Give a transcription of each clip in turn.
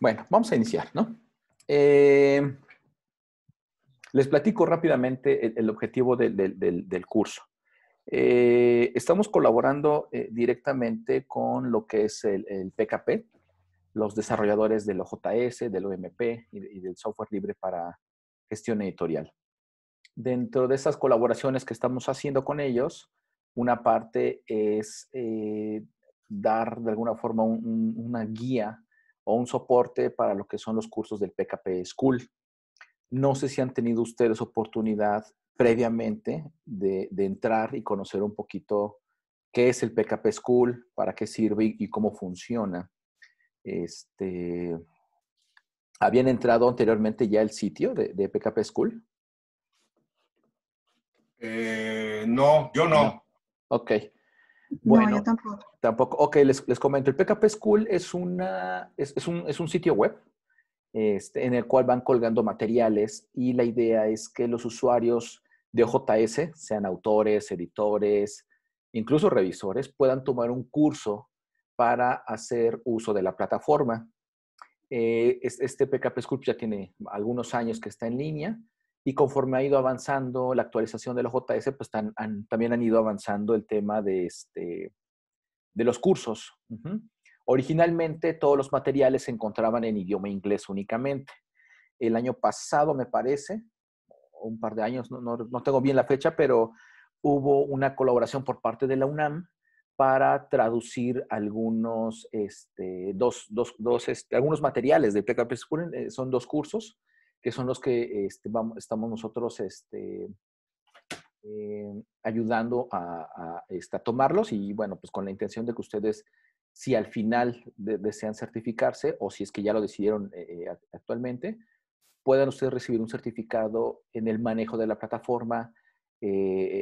Bueno, vamos a iniciar, ¿no? Eh, les platico rápidamente el, objetivo del, curso. Eh, estamos colaborando eh, directamente con lo que es el, PKP, los desarrolladores del OJS, del OMP y, del software libre para gestión editorial. Dentro de esas colaboraciones que estamos haciendo con ellos, una parte es dar de alguna forma una guía o un soporte para lo que son los cursos del PKP School. No sé si han tenido ustedes oportunidad previamente de, entrar y conocer un poquito qué es el PKP School, para qué sirve y, cómo funciona. Este, ¿Habían entrado anteriormente ya el sitio de, de PKP School? Eh, no, yo no. no. Ok. Bueno, no, yo tampoco. Tampoco. Ok, les, les, comento. El PKP School es, una, es, es, un, es un, sitio web este, en el cual van colgando materiales y la idea es que los usuarios de OJS, sean autores, editores, incluso revisores, puedan tomar un curso para hacer uso de la plataforma. Eh, este PKP School ya tiene algunos años que está en línea y conforme ha ido avanzando la actualización de los JS, pues también han ido avanzando el tema de, este, de los cursos. Originalmente todos los materiales se encontraban en idioma inglés únicamente. El año pasado, me parece, un par de años, no, tengo bien la fecha, pero hubo una colaboración por parte de la UNAM para traducir algunos, este, dos, dos, dos este, algunos materiales de PKP School. Eh, son dos cursos que son los que este, estamos nosotros este, eh, ayudando a, este, a, tomarlos y bueno, pues con la intención de que ustedes, si al final desean certificarse o si es que ya lo decidieron eh, eh, actualmente, puedan ustedes recibir un certificado en el manejo de la plataforma,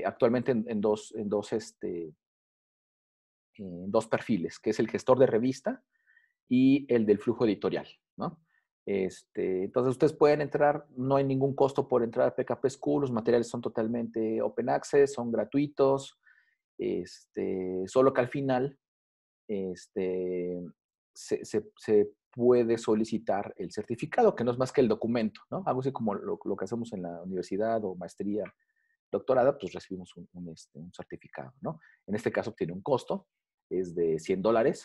actualmente en, dos, en dos perfiles, que es el gestor de revista y el del flujo editorial, ¿no? Este, entonces ustedes pueden entrar, no hay ningún costo por entrar a PKP School, los materiales son totalmente open access, son gratuitos, este, solo que al final este, se, puede solicitar el certificado, que no es más que el documento, ¿no? Algo así como lo, que hacemos en la universidad o maestría, doctorada, pues recibimos un, un, este, un certificado, ¿no? En este caso tiene un costo, es de 100 dólares,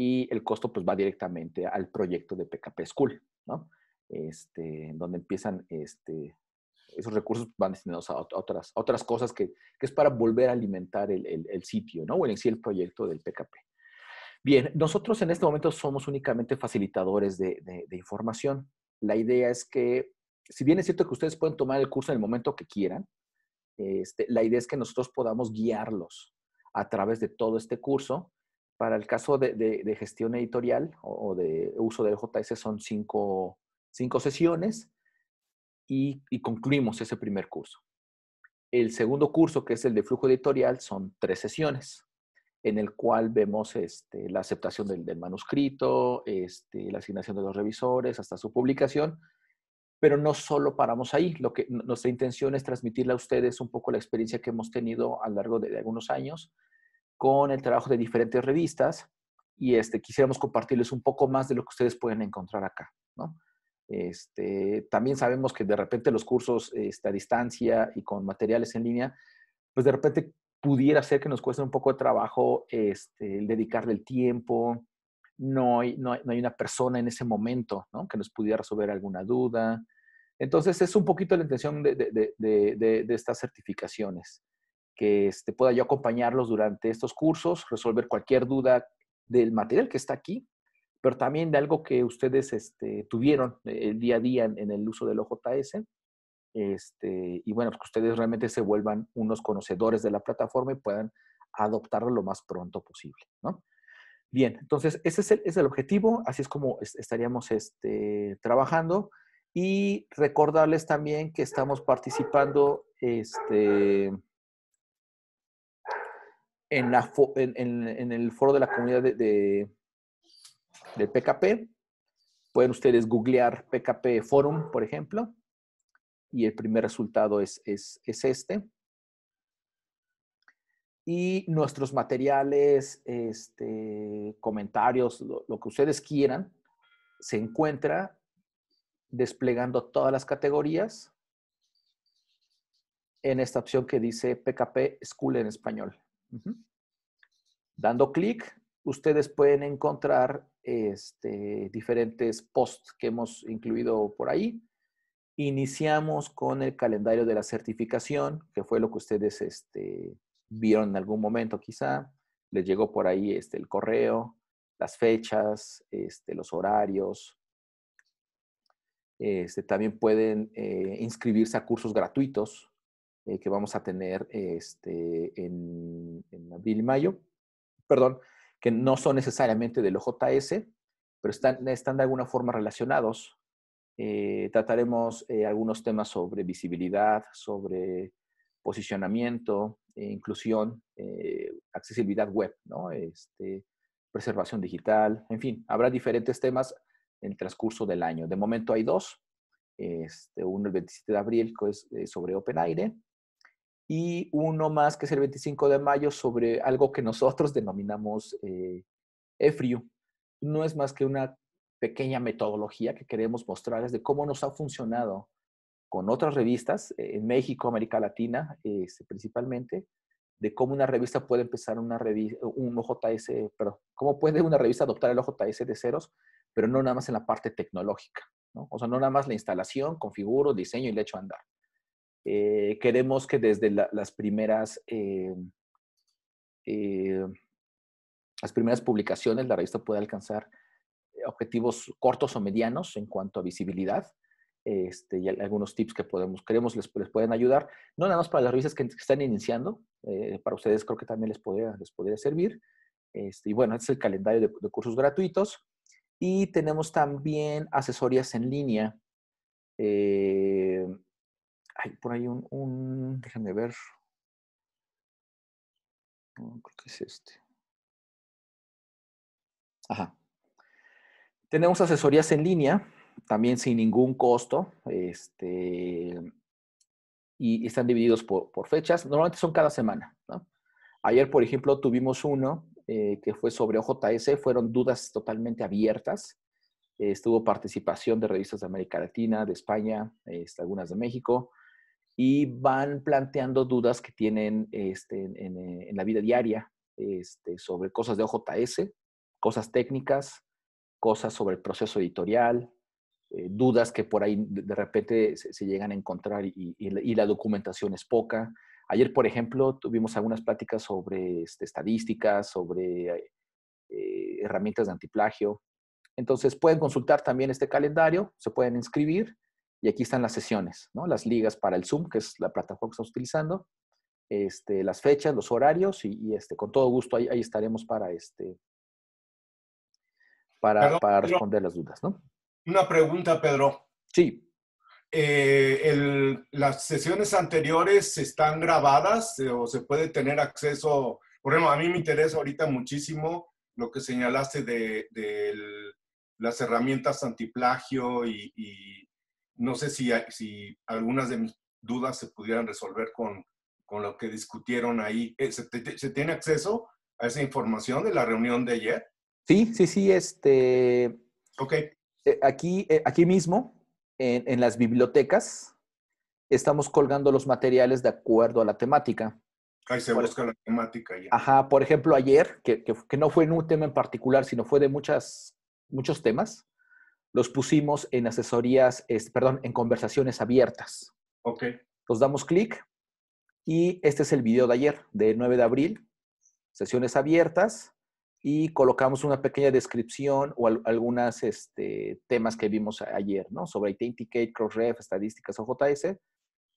y el costo pues va directamente al proyecto de PKP School, ¿no? Este, donde empiezan, este, esos recursos van destinados a otras, otras cosas que, que es para volver a alimentar el, el, sitio, ¿no? O en sí el proyecto del PKP. Bien, nosotros en este momento somos únicamente facilitadores de, de, información. La idea es que, si bien es cierto que ustedes pueden tomar el curso en el momento que quieran, este, la idea es que nosotros podamos guiarlos a través de todo este curso para el caso de, gestión editorial o, de uso del JS son cinco, sesiones y, concluimos ese primer curso. El segundo curso, que es el de flujo editorial, son tres sesiones, en el cual vemos este, la aceptación del, manuscrito, este, la asignación de los revisores, hasta su publicación, pero no solo paramos ahí. Lo que, nuestra intención es transmitirle a ustedes un poco la experiencia que hemos tenido a lo largo de algunos años con el trabajo de diferentes revistas y este, quisiéramos compartirles un poco más de lo que ustedes pueden encontrar acá, ¿no? Este, también sabemos que de repente los cursos este, a distancia y con materiales en línea, pues de repente pudiera ser que nos cueste un poco de trabajo este, dedicarle el tiempo, no hay, no, hay, una persona en ese momento ¿no? que nos pudiera resolver alguna duda. Entonces es un poquito la intención de, de, de estas certificaciones que este, pueda yo acompañarlos durante estos cursos, resolver cualquier duda del material que está aquí, pero también de algo que ustedes este, tuvieron el día a día en, el uso del OJS. Este, y bueno, pues que ustedes realmente se vuelvan unos conocedores de la plataforma y puedan adoptarlo lo más pronto posible, ¿no? Bien, entonces ese es el, es el objetivo, así es como estaríamos este, trabajando. Y recordarles también que estamos participando este, en, el foro de la comunidad de, del PKP. Pueden ustedes googlear PKP Forum, por ejemplo, y el primer resultado es, es, este. Y nuestros materiales, este, comentarios, lo, que ustedes quieran, se encuentra desplegando todas las categorías en esta opción que dice PKP School en español. Dando clic, ustedes pueden encontrar este, diferentes posts que hemos incluido por ahí. Iniciamos con el calendario de la certificación, que fue lo que ustedes este, vieron en algún momento quizá. Les llegó por ahí este, el correo, las fechas, los horarios. También pueden eh, inscribirse a cursos gratuitos eh, que vamos a tener este, en, abril y mayo. Perdón, que no son necesariamente del OJS, pero están, están de alguna forma relacionados. Eh, trataremos algunos temas sobre visibilidad, sobre posicionamiento, inclusión, accesibilidad web, ¿no? Este, preservación digital, en fin, habrá diferentes temas en el transcurso del año. De momento hay dos, este, uno el 27 de abril que es eh, sobre OpenAire y uno más que es el 25 de mayo sobre algo que nosotros denominamos eh, EFRIU. No es más que una pequeña metodología que queremos mostrarles de cómo nos ha funcionado con otras revistas eh, en México, América Latina, este, principalmente, de cómo una revista puede empezar una revista, un OJS, pero cómo puede una revista adoptar el OJS de ceros, pero no nada más en la parte tecnológica, ¿no? O sea, no nada más la instalación, configuro, diseño y le echo a andar. Eh, queremos que desde las primeras eh, eh, las primeras publicaciones la revista pueda alcanzar objetivos cortos o medianos en cuanto a visibilidad este, y algunos tips que podemos, queremos les, les, pueden ayudar, no nada más para las revistas que, están iniciando, eh, para ustedes creo que también les podría, les podría servir. Este, y bueno, este es el calendario de, cursos gratuitos. Y tenemos también asesorías en línea. Eh, hay por ahí un, un, déjenme ver. creo que es este. Ajá. Tenemos asesorías en línea también sin ningún costo, este, y están divididos por, fechas. Normalmente son cada semana. Ayer, por ejemplo, tuvimos uno eh, que fue sobre OJS, fueron dudas totalmente abiertas. estuvo participación de revistas de América Latina, de España, este, algunas de México, y van planteando dudas que tienen este, en, la vida diaria este, sobre cosas de OJS, cosas técnicas, cosas sobre el proceso editorial, eh, dudas que por ahí de repente se, llegan a encontrar y, la, documentación es poca. Ayer, por ejemplo, tuvimos algunas pláticas sobre este, estadísticas, sobre eh, herramientas de antiplagio. Entonces, pueden consultar también este calendario, se pueden inscribir y aquí están las sesiones, ¿no? las ligas para el Zoom, que es la plataforma que estamos utilizando, este, las fechas, los horarios y, este, con todo gusto ahí, estaremos para, este, para, para responder las dudas. ¿no? Una pregunta, Pedro. Sí. Eh, ¿Las sesiones anteriores están grabadas eh, o se puede tener acceso? Por ejemplo, a mí me interesa ahorita muchísimo lo que señalaste de, las herramientas antiplagio y, y no sé si, si algunas de mis dudas se pudieran resolver con, con lo que discutieron ahí. Eh, ¿Se, ¿Se, tiene acceso a esa información de la reunión de ayer? Sí, sí, sí. Este. Ok. Eh, aquí, eh, aquí mismo, en, las bibliotecas, estamos colgando los materiales de acuerdo a la temática. Ahí se busca la temática ya. Ajá, por ejemplo, ayer, que, que, no fue en un tema en particular, sino fue de muchas, muchos temas, los pusimos en asesorías, perdón, en conversaciones abiertas. Ok. Los damos clic y este es el video de ayer, del 9 de abril, sesiones abiertas y colocamos una pequeña descripción o algunos este, temas que vimos ayer, ¿no? Sobre Authenticate, Crossref, estadísticas OJS.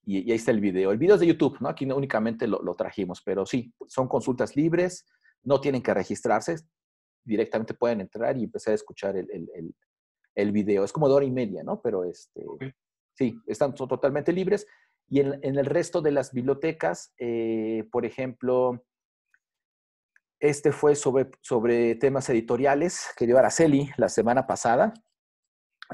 Y, y, ahí está el video. El video es de YouTube, ¿no? Aquí no únicamente lo, trajimos, pero sí, son consultas libres, no tienen que registrarse, directamente pueden entrar y empezar a escuchar el, el, el, video. Es como de hora y media, ¿no? Pero este, sí, están son totalmente libres. Y en, en, el resto de las bibliotecas, eh, por ejemplo, este fue sobre, sobre temas editoriales que dio Araceli la semana pasada.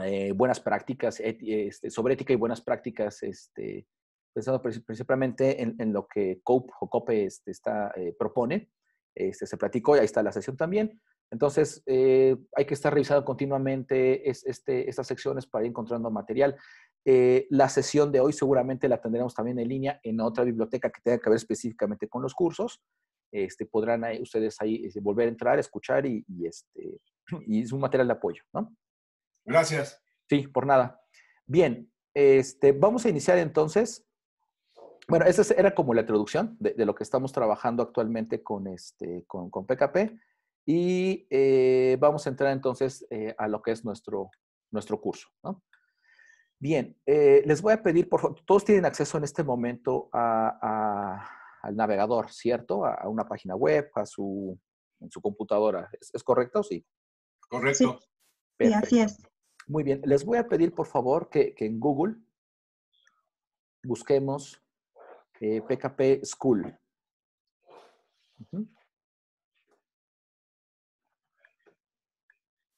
Eh, buenas prácticas, este, sobre ética y buenas prácticas, este, pensando principalmente en, lo que COPE o COPE este, está, eh, propone. Este, se platicó y ahí está la sesión también. Entonces, eh, hay que estar revisando continuamente este, estas secciones para ir encontrando material. Eh, la sesión de hoy seguramente la tendremos también en línea en otra biblioteca que tenga que ver específicamente con los cursos. Este, podrán ustedes ahí este, volver a entrar, escuchar y, este, y es un material de apoyo, ¿no? Gracias. Sí, por nada. Bien, este, vamos a iniciar entonces. Bueno, esa era como la introducción de, lo que estamos trabajando actualmente con, este, con, con PKP. Y eh, vamos a entrar entonces eh, a lo que es nuestro, nuestro curso. ¿no? Bien, eh, les voy a pedir, por favor, todos tienen acceso en este momento a, al navegador, ¿cierto? A, una página web, a su, en su computadora. ¿Es, correcto? Sí. Correcto. Sí, así es. Muy bien, les voy a pedir, por favor, que, que en Google busquemos PKP School.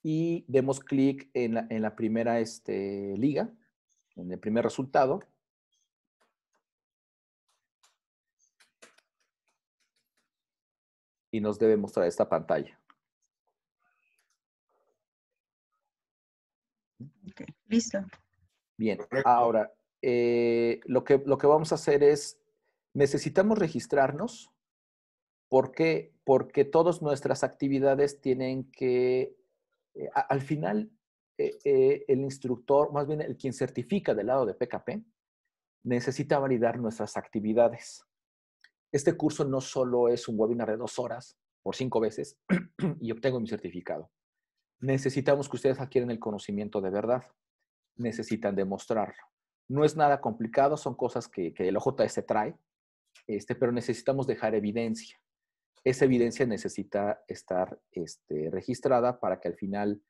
Y demos clic en la, primera este, liga, en el primer resultado. Y nos debe mostrar esta pantalla. listo. Bien, ahora, eh, lo, que, lo que vamos a hacer es, necesitamos registrarnos. ¿Por qué? Porque todas nuestras actividades tienen que eh, al final, eh, eh, el instructor, más bien el quien certifica del lado de PKP, necesita validar nuestras actividades. Este curso no solo es un webinar de dos horas por cinco veces y obtengo mi certificado. Necesitamos que ustedes adquieran el conocimiento de verdad. Necesitan demostrarlo. No es nada complicado, son cosas que, el OJS trae, este, pero necesitamos dejar evidencia esa evidencia necesita estar este, registrada para que al final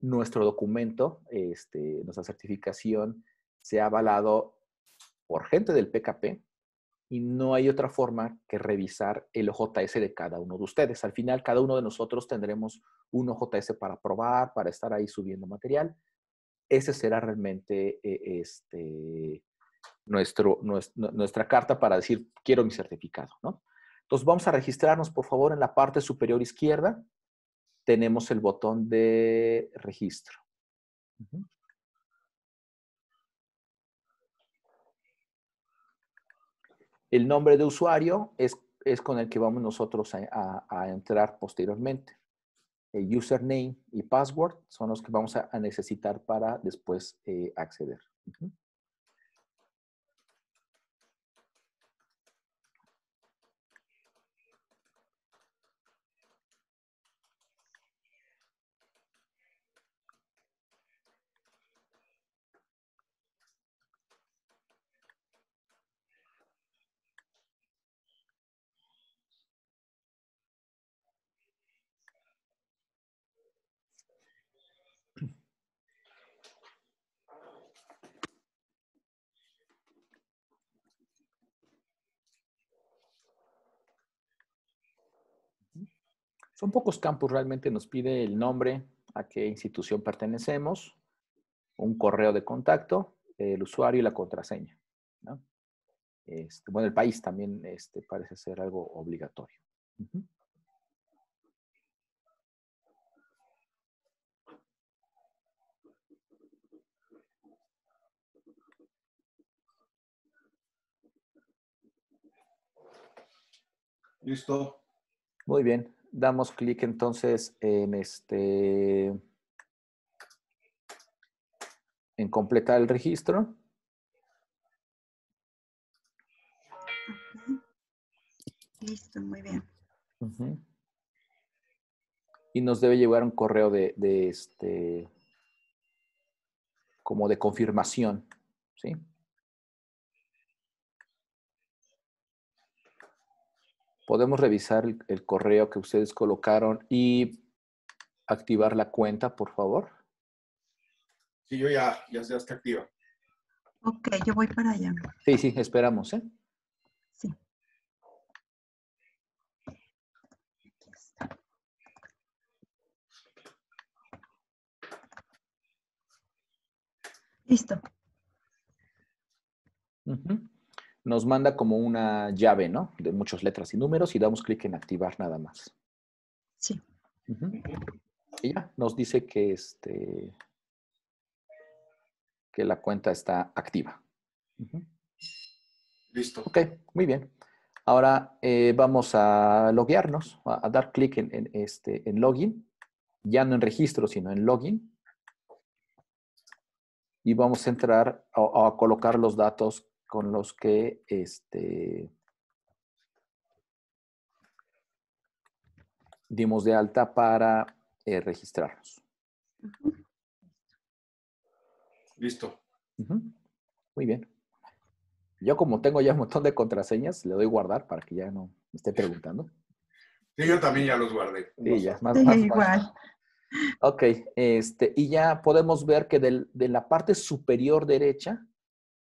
nuestro documento, este, nuestra certificación, sea avalado por gente del PKP y no hay otra forma que revisar el OJS de cada uno de ustedes. Al final, cada uno de nosotros tendremos un OJS para probar, para estar ahí subiendo material. Ese será realmente eh, este, nuestro, nuestra carta para decir, quiero mi certificado, ¿no? Entonces vamos a registrarnos, por favor, en la parte superior izquierda. Tenemos el botón de registro. El nombre de usuario es, es, con el que vamos nosotros a, entrar posteriormente. El username y password son los que vamos a, necesitar para después eh, acceder. Son pocos campos, realmente nos pide el nombre, a qué institución pertenecemos, un correo de contacto, el usuario y la contraseña. Este, bueno, el país también este, parece ser algo obligatorio. Listo. Muy bien damos clic entonces en este en completar el registro. Listo, muy bien. Y nos debe llevar un correo de, de, este como de confirmación, ¿sí? Podemos revisar el, correo que ustedes colocaron y activar la cuenta, por favor. Sí, yo ya, ya, está activa. Ok, yo voy para allá. Sí, sí, esperamos, ¿eh? Sí. Listo nos manda como una llave, ¿no? De muchas letras y números y damos clic en activar nada más. Sí. Y ya, nos dice que, este, que la cuenta está activa. Listo. Ok, muy bien. Ahora eh, vamos a loguearnos, a, a dar clic en, en, este, en login, ya no en registro, sino en login. Y vamos a entrar a, a colocar los datos con los que este, dimos de alta para eh, registrarnos. Listo. Ujú. Muy bien. Yo como tengo ya un montón de contraseñas, le doy guardar para que ya no me esté preguntando. Sí, yo también ya los guardé. Sí, ya más, Sí, más igual. Ok, este, y ya podemos ver que del- de la parte superior derecha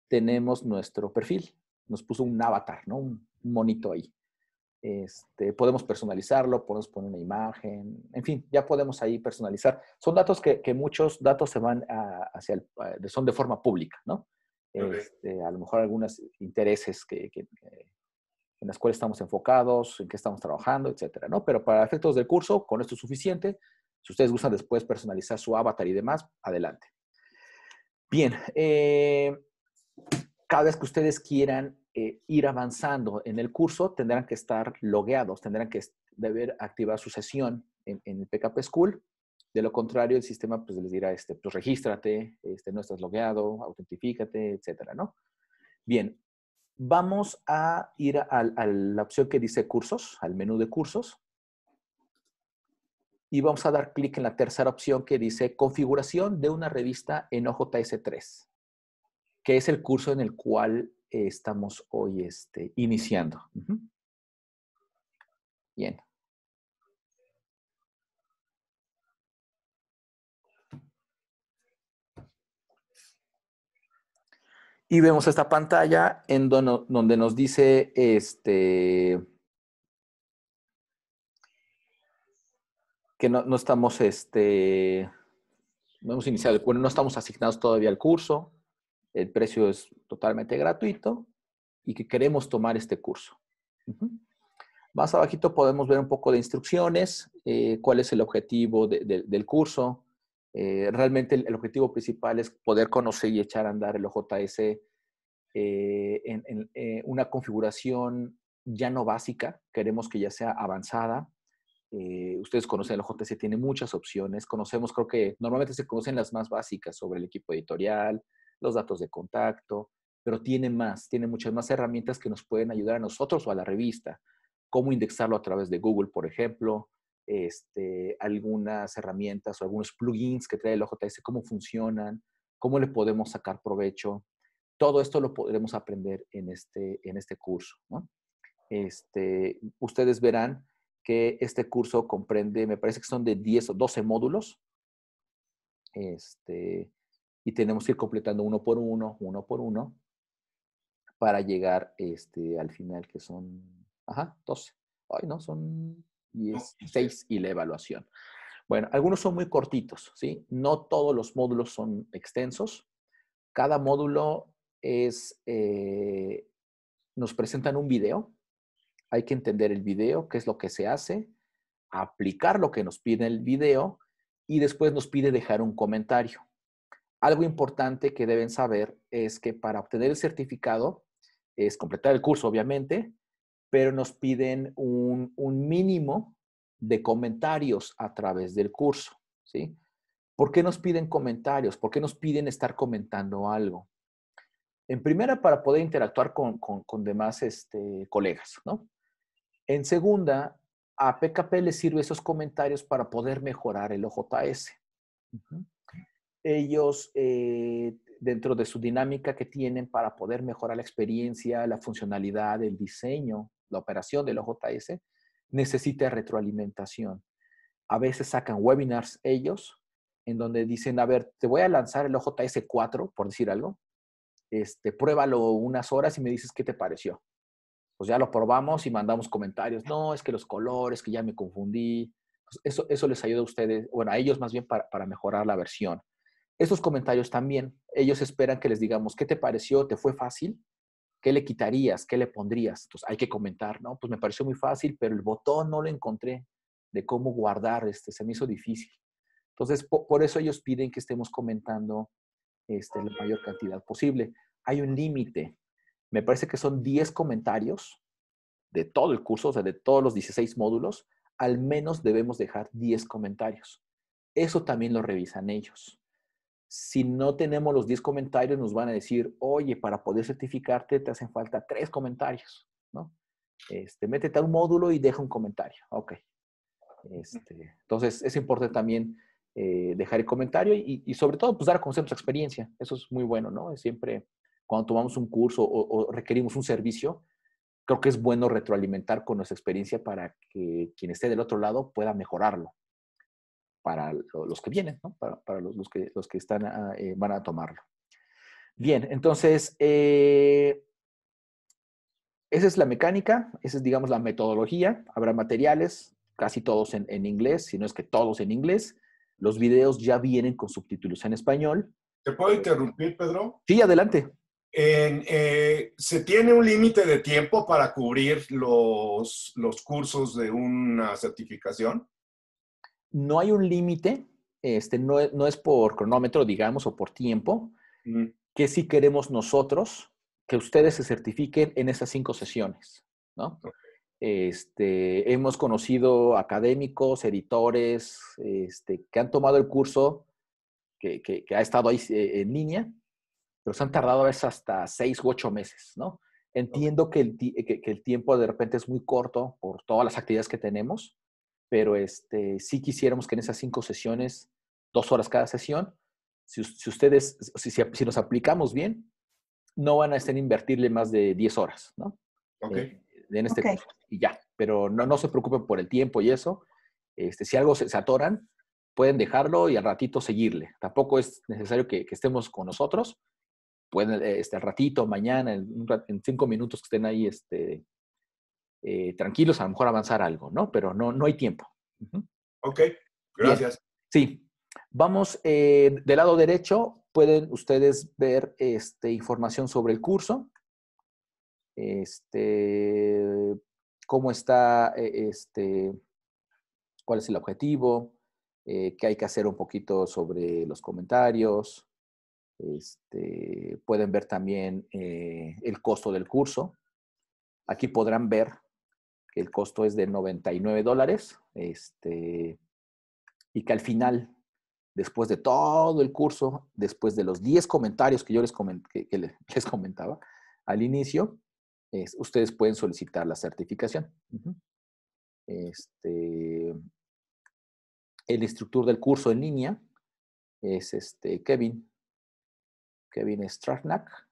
tenemos nuestro perfil. Nos puso un avatar, ¿no? Un, monito ahí. Este, podemos personalizarlo, podemos poner una imagen, en fin, ya podemos ahí personalizar. Son datos que, que muchos datos se van a- hacia el, son de forma pública, ¿no? Este, a lo mejor algunos intereses que, que- que- en las cuales estamos enfocados, en qué estamos trabajando, etcétera, ¿no? Pero para efectos del curso, con esto es suficiente. Si ustedes gustan después personalizar su avatar y demás, adelante. Bien, eh, cada vez que ustedes quieran eh, ir avanzando en el curso, tendrán que estar logueados, tendrán que deber activar su sesión en, en el PKP School. De lo contrario, el sistema pues, les dirá, este, pues regístrate, este, no estás logueado, autentifícate, etcétera, ¿no? Bien, vamos a ir a, a la opción que dice cursos, al menú de cursos. Y vamos a dar clic en la tercera opción que dice configuración de una revista en OJS3, que es el curso en el cual estamos hoy este, iniciando. Bien. Y vemos esta pantalla en donde nos dice este, que no, estamos, este, no hemos iniciado, no estamos asignados todavía al curso, el precio es totalmente gratuito y que queremos tomar este curso. Más abajito podemos ver un poco de instrucciones, eh, cuál es el objetivo de- de- del curso. Eh, realmente el, objetivo principal es poder conocer y echar a andar el OJS eh, en, en, una configuración ya no básica, queremos que ya sea avanzada. Ustedes conocen el OJS, tiene muchas opciones. Conocemos, creo que normalmente se conocen las más básicas sobre el equipo editorial, los datos de contacto, pero tiene más, tiene muchas más herramientas que nos pueden ayudar a nosotros o a la revista. Cómo indexarlo a través de Google, por ejemplo, este, algunas herramientas o algunos plugins que trae el OJS, cómo funcionan, cómo le podemos sacar provecho. Todo esto lo podremos aprender en este, en este curso. ¿no? Este, ustedes verán que este curso comprende, me parece que son de 10 o 12 módulos. Este, y tenemos que ir completando uno por uno, uno por uno, para llegar este, al final, que son, ajá, 12. Ay, no, son 10, 6 y la evaluación. Bueno, algunos son muy cortitos, ¿sí? No todos los módulos son extensos. Cada módulo es, eh, nos presentan un video. Hay que entender el video, qué es lo que se hace, aplicar lo que nos pide el video y después nos pide dejar un comentario. Algo importante que deben saber es que para obtener el certificado es completar el curso, obviamente, pero nos piden un, mínimo de comentarios a través del curso, ¿sí? ¿Por qué nos piden comentarios? ¿Por qué nos piden estar comentando algo? En primera, para poder interactuar con, con, con demás este, colegas, ¿no? En segunda, a PKP le sirve esos comentarios para poder mejorar el OJS. Ujú. Ellos, eh, dentro de su dinámica que tienen para poder mejorar la experiencia, la funcionalidad, el diseño, la operación del OJS, necesita retroalimentación. A veces sacan webinars ellos, en donde dicen, a ver, te voy a lanzar el OJS 4, por decir algo, este, pruébalo unas horas y me dices qué te pareció. Pues ya lo probamos y mandamos comentarios. No, es que los colores, que ya me confundí. Pues eso, eso les ayuda a ustedes, bueno, a ellos más bien para, para mejorar la versión. Esos comentarios también, ellos esperan que les digamos, ¿qué te pareció? ¿Te fue fácil? ¿Qué le quitarías? ¿Qué le pondrías? Entonces hay que comentar, ¿no? Pues me pareció muy fácil, pero el botón no lo encontré. de cómo guardar, este, se me hizo difícil. Entonces, por, eso ellos piden que estemos comentando este, la mayor cantidad posible. Hay un límite. Me parece que son 10 comentarios de todo el curso, o sea, de todos los 16 módulos, al menos debemos dejar 10 comentarios. Eso también lo revisan ellos. Si no tenemos los 10 comentarios, nos van a decir, oye, para poder certificarte te hacen falta 3 comentarios, ¿no? Este, métete a un módulo y deja un comentario. Ok. Este, entonces, es importante también eh, dejar el comentario y, sobre todo, pues dar a conocer nuestra experiencia. Eso es muy bueno, ¿no? Siempre cuando tomamos un curso o requerimos un servicio, creo que es bueno retroalimentar con nuestra experiencia para que quien esté del otro lado pueda mejorarlo para los que vienen, ¿no? para, los, que, los que están, eh, van a tomarlo. Bien, entonces, eh, esa es la mecánica, esa es, digamos, la metodología. Habrá materiales, casi todos en, en inglés, si no es que todos en inglés. Los videos ya vienen con subtítulos en español. ¿Te puedo interrumpir, Pedro? Sí, adelante. Eh, ¿Se tiene un límite de tiempo para cubrir los, los cursos de una certificación? No hay un límite, este, no, no, es por cronómetro, digamos, o por tiempo, que si queremos nosotros que ustedes se certifiquen en esas cinco sesiones, ¿no? Este, hemos conocido académicos, editores, este, que han tomado el curso, que, que, que ha estado ahí eh, en línea, pero se han tardado a veces hasta seis u ocho meses, ¿no? Entiendo que el, que, el, tiempo de repente es muy corto por todas las actividades que tenemos, pero este, sí quisiéramos que en esas cinco sesiones, dos horas cada sesión, si, si ustedes, si, si, nos aplicamos bien, no van a estar invertirle más de 10 horas, ¿no? Ok. Eh, en este curso. Y ya, pero no, no se preocupen por el tiempo y eso. Este, si algo se, se, atoran, pueden dejarlo y al ratito seguirle. Tampoco es necesario que, que estemos con nosotros, pueden, este, al ratito, mañana, en, cinco minutos que estén ahí este, eh, tranquilos, a lo mejor avanzar algo, ¿no? Pero no, no hay tiempo. Ok, gracias. Sí. Vamos, eh, del lado derecho pueden ustedes ver este, información sobre el curso, este, cómo está, eh, este, cuál es el objetivo, qué hay que hacer un poquito sobre los comentarios, este, pueden ver también eh, el costo del curso. Aquí podrán ver que el costo es de 99 dólares este, y que al final, después de todo el curso, después de los 10 comentarios que yo les, les comentaba al inicio, ustedes pueden solicitar la certificación. este, el instructor del curso en línea es este Kevin Kevin Strachnak.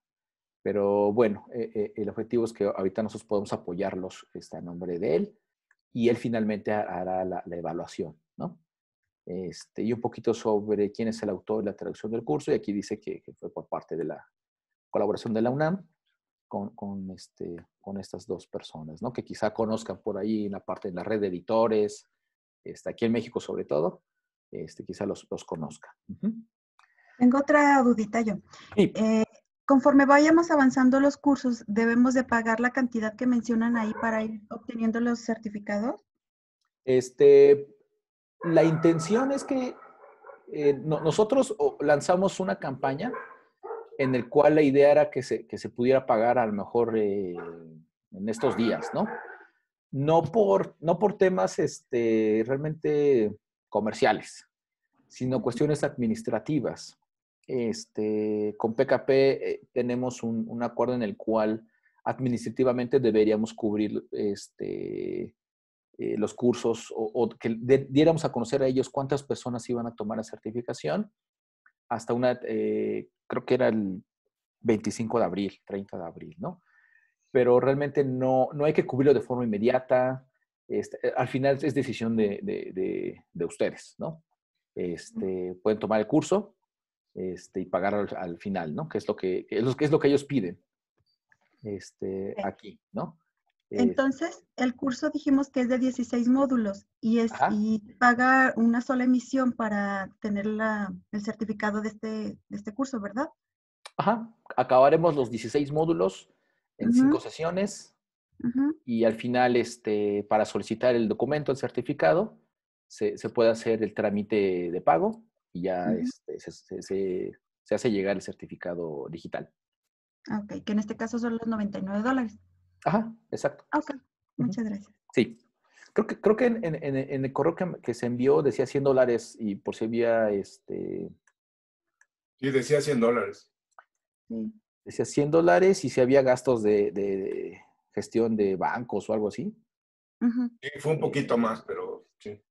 Pero bueno, eh, eh, el objetivo es que ahorita nosotros podemos apoyarlos está en nombre de él y él finalmente hará la, evaluación, ¿no? Este, y un poquito sobre quién es el autor y la traducción del curso. Y aquí dice que, fue por parte de la colaboración de la UNAM con, con, este, con estas dos personas, ¿no? Que quizá conozcan por ahí en la parte de la red de editores, está aquí en México sobre todo, este, quizá los, los conozca. Tengo otra dudita yo. Eh, conforme vayamos avanzando los cursos, ¿debemos de pagar la cantidad que mencionan ahí para ir obteniendo los certificados? Este, la intención es que eh, nosotros lanzamos una campaña en el cual la idea era que se, que se pudiera pagar a lo mejor eh, en estos días, ¿no? No por, no por temas este, realmente comerciales, sino cuestiones administrativas este, con PKP eh, tenemos un, acuerdo en el cual administrativamente deberíamos cubrir este, eh, los cursos o, que diéramos a conocer a ellos cuántas personas iban a tomar la certificación hasta una, eh, creo que era el 25 de abril, 30 de abril, ¿no? Pero realmente no, no hay que cubrirlo de forma inmediata. Este, al final es decisión de, de ustedes, ¿no? Este, pueden tomar el curso, este, y pagar al, final, ¿no? Que es lo que, es lo, que es lo que ellos piden este, aquí, ¿no? Entonces, el curso dijimos que es de 16 módulos y, es, y paga una sola emisión para tener la, el certificado de este, de este curso, ¿verdad? Ajá, acabaremos los 16 módulos en cinco sesiones y al final, este, para solicitar el documento, el certificado, se, puede hacer el trámite de pago y ya este, se, hace llegar el certificado digital. Ok, que en este caso son los 99 dólares. Ajá, exacto. Ok, muchas gracias. Sí. Creo que, creo que en, el correo que, se envió decía 100 dólares y por si había este... Sí, decía 100 dólares. Sí. Decía 100 dólares y si había gastos de, gestión de bancos o algo así. Sí, fue un poquito más, pero sí.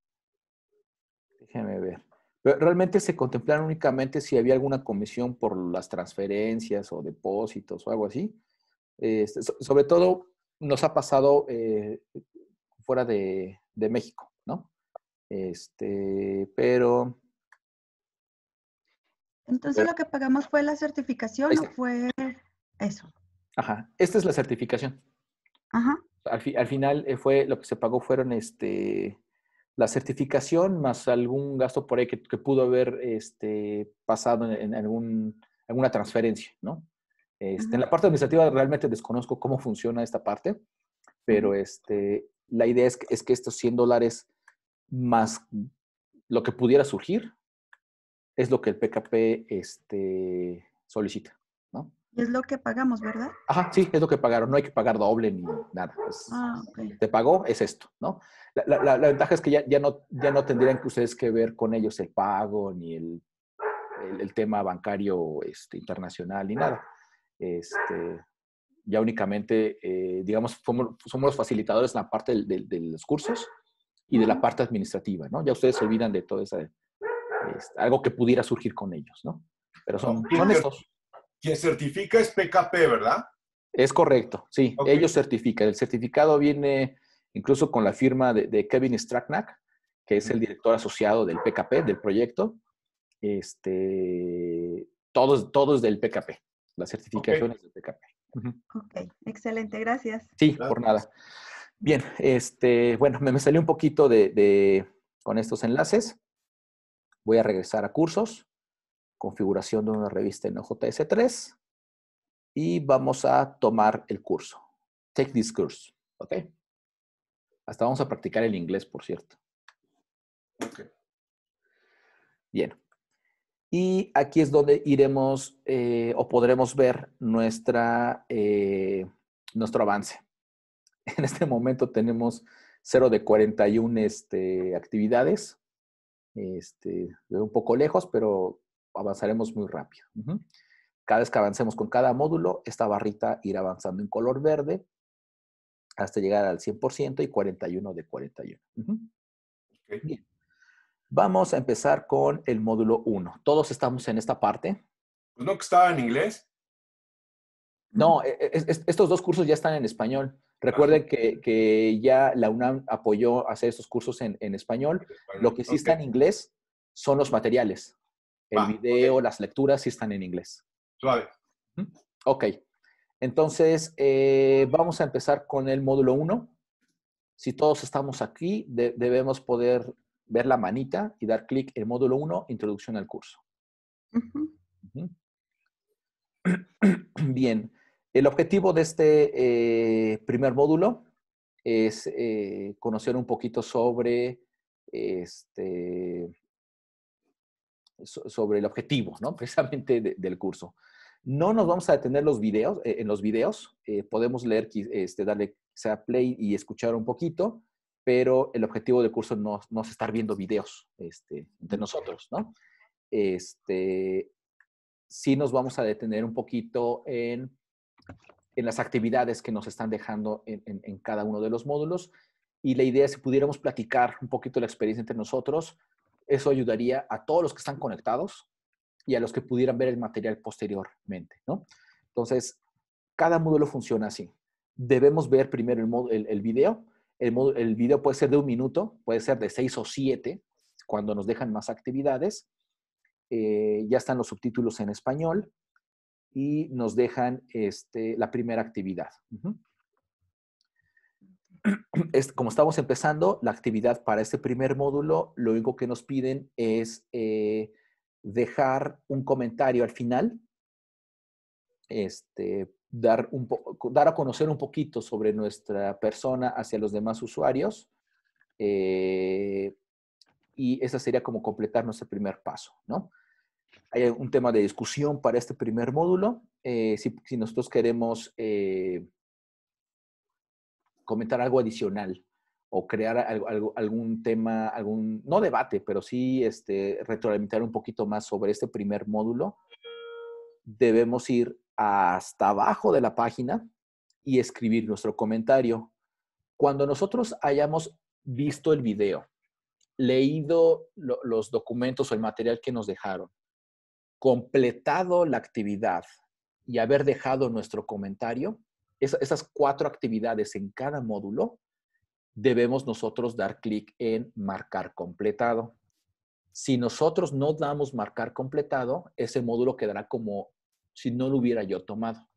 Déjeme ver. Pero realmente se contemplaron únicamente si había alguna comisión por las transferencias o depósitos o algo así. Este, sobre todo nos ha pasado eh, fuera de, México, ¿no? Este, pero... Entonces lo que pagamos fue la certificación o fue eso. Ajá, esta es la certificación. Ajá. Al, final eh, fue lo que se pagó fueron este la certificación más algún gasto por ahí que, pudo haber este, pasado en, algún, alguna transferencia, ¿no? Este, en la parte administrativa realmente desconozco cómo funciona esta parte, pero este, la idea es que, es que estos 100 dólares más lo que pudiera surgir es lo que el PKP este, solicita. Es lo que pagamos, ¿verdad? Ajá, sí, es lo que pagaron. No hay que pagar doble ni nada. ah, Te pagó, es esto, ¿no? La, la, ventaja es que ya, ya, no, ya no tendrían que ustedes que ver con ellos el pago, ni el, el, tema bancario este, internacional, ni nada. Este, ya únicamente, eh, digamos, somos, somos, los facilitadores en la parte de, de, los cursos y de la parte administrativa, ¿no? Ya ustedes se olvidan de todo eso, este, algo que pudiera surgir con ellos, ¿no? Pero son, son estos. Quien certifica es PKP, ¿verdad? Es correcto, sí, ellos certifican. El certificado viene incluso con la firma de, Kevin Straknak, que es el director asociado del PKP, del proyecto. Este, todos, todos del PKP, las certificaciones del PKP. Ok, excelente, gracias. Sí, por nada. Bien, este, bueno, me, salió un poquito de, con estos enlaces. Voy a regresar a cursos, configuración de una revista en OJS3 y vamos a tomar el curso. Take this course, ¿ok? Hasta vamos a practicar el inglés, por cierto. Ok. Bien. Y aquí es donde iremos eh, o podremos ver nuestra, eh, nuestro avance. En este momento tenemos 0 de 41 este, actividades. Este, un poco lejos, pero avanzaremos muy rápido. Cada vez que avancemos con cada módulo, esta barrita irá avanzando en color verde hasta llegar al 100% y 41 de 41. Bien. Vamos a empezar con el módulo 1. Todos estamos en esta parte. Pues no que estaba en inglés. No, e, e, estos dos cursos ya están en español. Recuerden que, ya la UNAM apoyó hacer estos cursos en, español. Lo que sí está en inglés son los materiales. El video, las lecturas sí están en inglés. Suave. Ok. Entonces, eh, vamos a empezar con el módulo 1. Si todos estamos aquí, debemos poder ver la manita y dar clic en módulo 1, introducción al curso. Bien, el objetivo de este eh, primer módulo es eh, conocer un poquito sobre, este, sobre el objetivo, ¿no? Precisamente del curso. No nos vamos a detener los videos, eh, en los videos. podemos leer, este, darle sea play y escuchar un poquito pero el objetivo del curso no, es estar viendo videos este, entre nosotros, ¿no? Este, sí nos vamos a detener un poquito en, en las actividades que nos están dejando en, en, cada uno de los módulos y la idea es si pudiéramos platicar un poquito la experiencia entre nosotros, eso ayudaría a todos los que están conectados y a los que pudieran ver el material posteriormente, ¿no? Entonces, cada módulo funciona así. Debemos ver primero el, el, el video, el, video puede ser de un minuto, puede ser de seis o siete, cuando nos dejan más actividades. Eh, ya están los subtítulos en español y nos dejan este, la primera actividad. Como estamos empezando, la actividad para este primer módulo, lo único que nos piden es eh, dejar un comentario al final este, dar, un dar a conocer un poquito sobre nuestra persona hacia los demás usuarios, eh, y ese sería como completar nuestro primer paso, ¿no? Hay un tema de discusión para este primer módulo. Eh, si, nosotros queremos eh, comentar algo adicional o crear algún tema, algún, no debate, pero sí este, retroalimentar un poquito más sobre este primer módulo, debemos ir hasta abajo de la página y escribir nuestro comentario. Cuando nosotros hayamos visto el video, leído los documentos o el material que nos dejaron, completado la actividad y haber dejado nuestro comentario, esas cuatro actividades en cada módulo, debemos nosotros dar clic en marcar completado. Si nosotros no damos marcar completado, ese módulo quedará como si no lo hubiera yo tomado.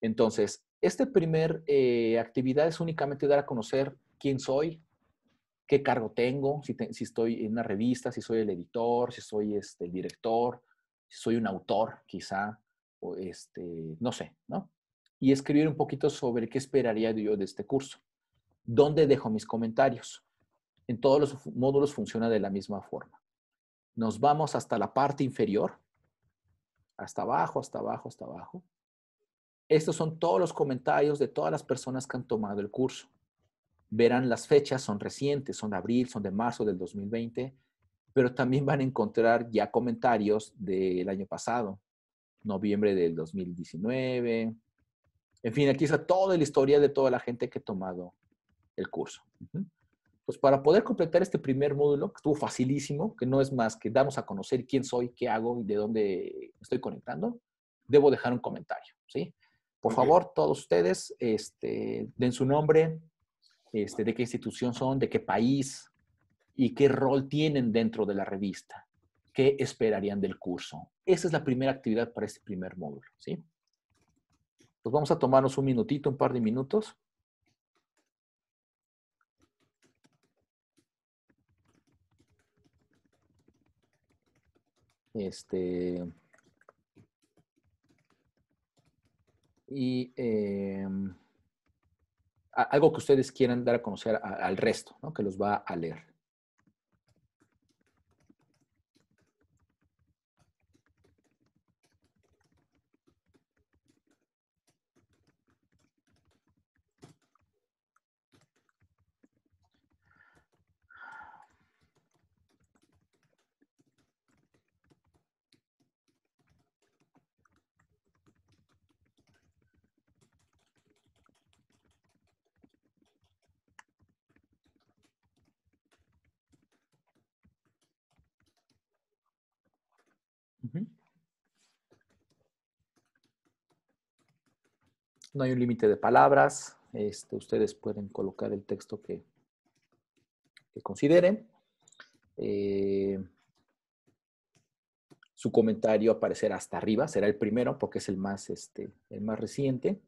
Entonces, esta primer eh, actividad es únicamente dar a conocer quién soy, qué cargo tengo, si, estoy en una revista, si soy el editor, si soy este, el director, si soy un autor, quizá, o este, no sé, ¿no? Y escribir un poquito sobre qué esperaría yo de este curso. ¿Dónde dejo mis comentarios? En todos los módulos funciona de la misma forma. Nos vamos hasta la parte inferior, hasta abajo, hasta abajo, hasta abajo. Estos son todos los comentarios de todas las personas que han tomado el curso. Verán las fechas, son recientes, son de abril, son de marzo del 2020, pero también van a encontrar ya comentarios del año pasado, noviembre del 2019. En fin, aquí está toda la historia de toda la gente que ha tomado el curso. Pues para poder completar este primer módulo, que estuvo facilísimo, que no es más que damos a conocer quién soy, qué hago y de dónde estoy conectando, debo dejar un comentario, ¿sí? Por favor, todos ustedes, este, den su nombre, este, de qué institución son, de qué país y qué rol tienen dentro de la revista. ¿Qué esperarían del curso? Esa es la primera actividad para este primer módulo, ¿sí? Pues vamos a tomarnos un minutito, un par de minutos. Este, y em, algo que ustedes quieran dar a conocer al resto, ¿no? que los va a leer. No hay un límite de palabras. Este, ustedes pueden colocar el texto que, consideren. Eh, su comentario aparecerá hasta arriba, será el primero porque es el más, este, el más reciente.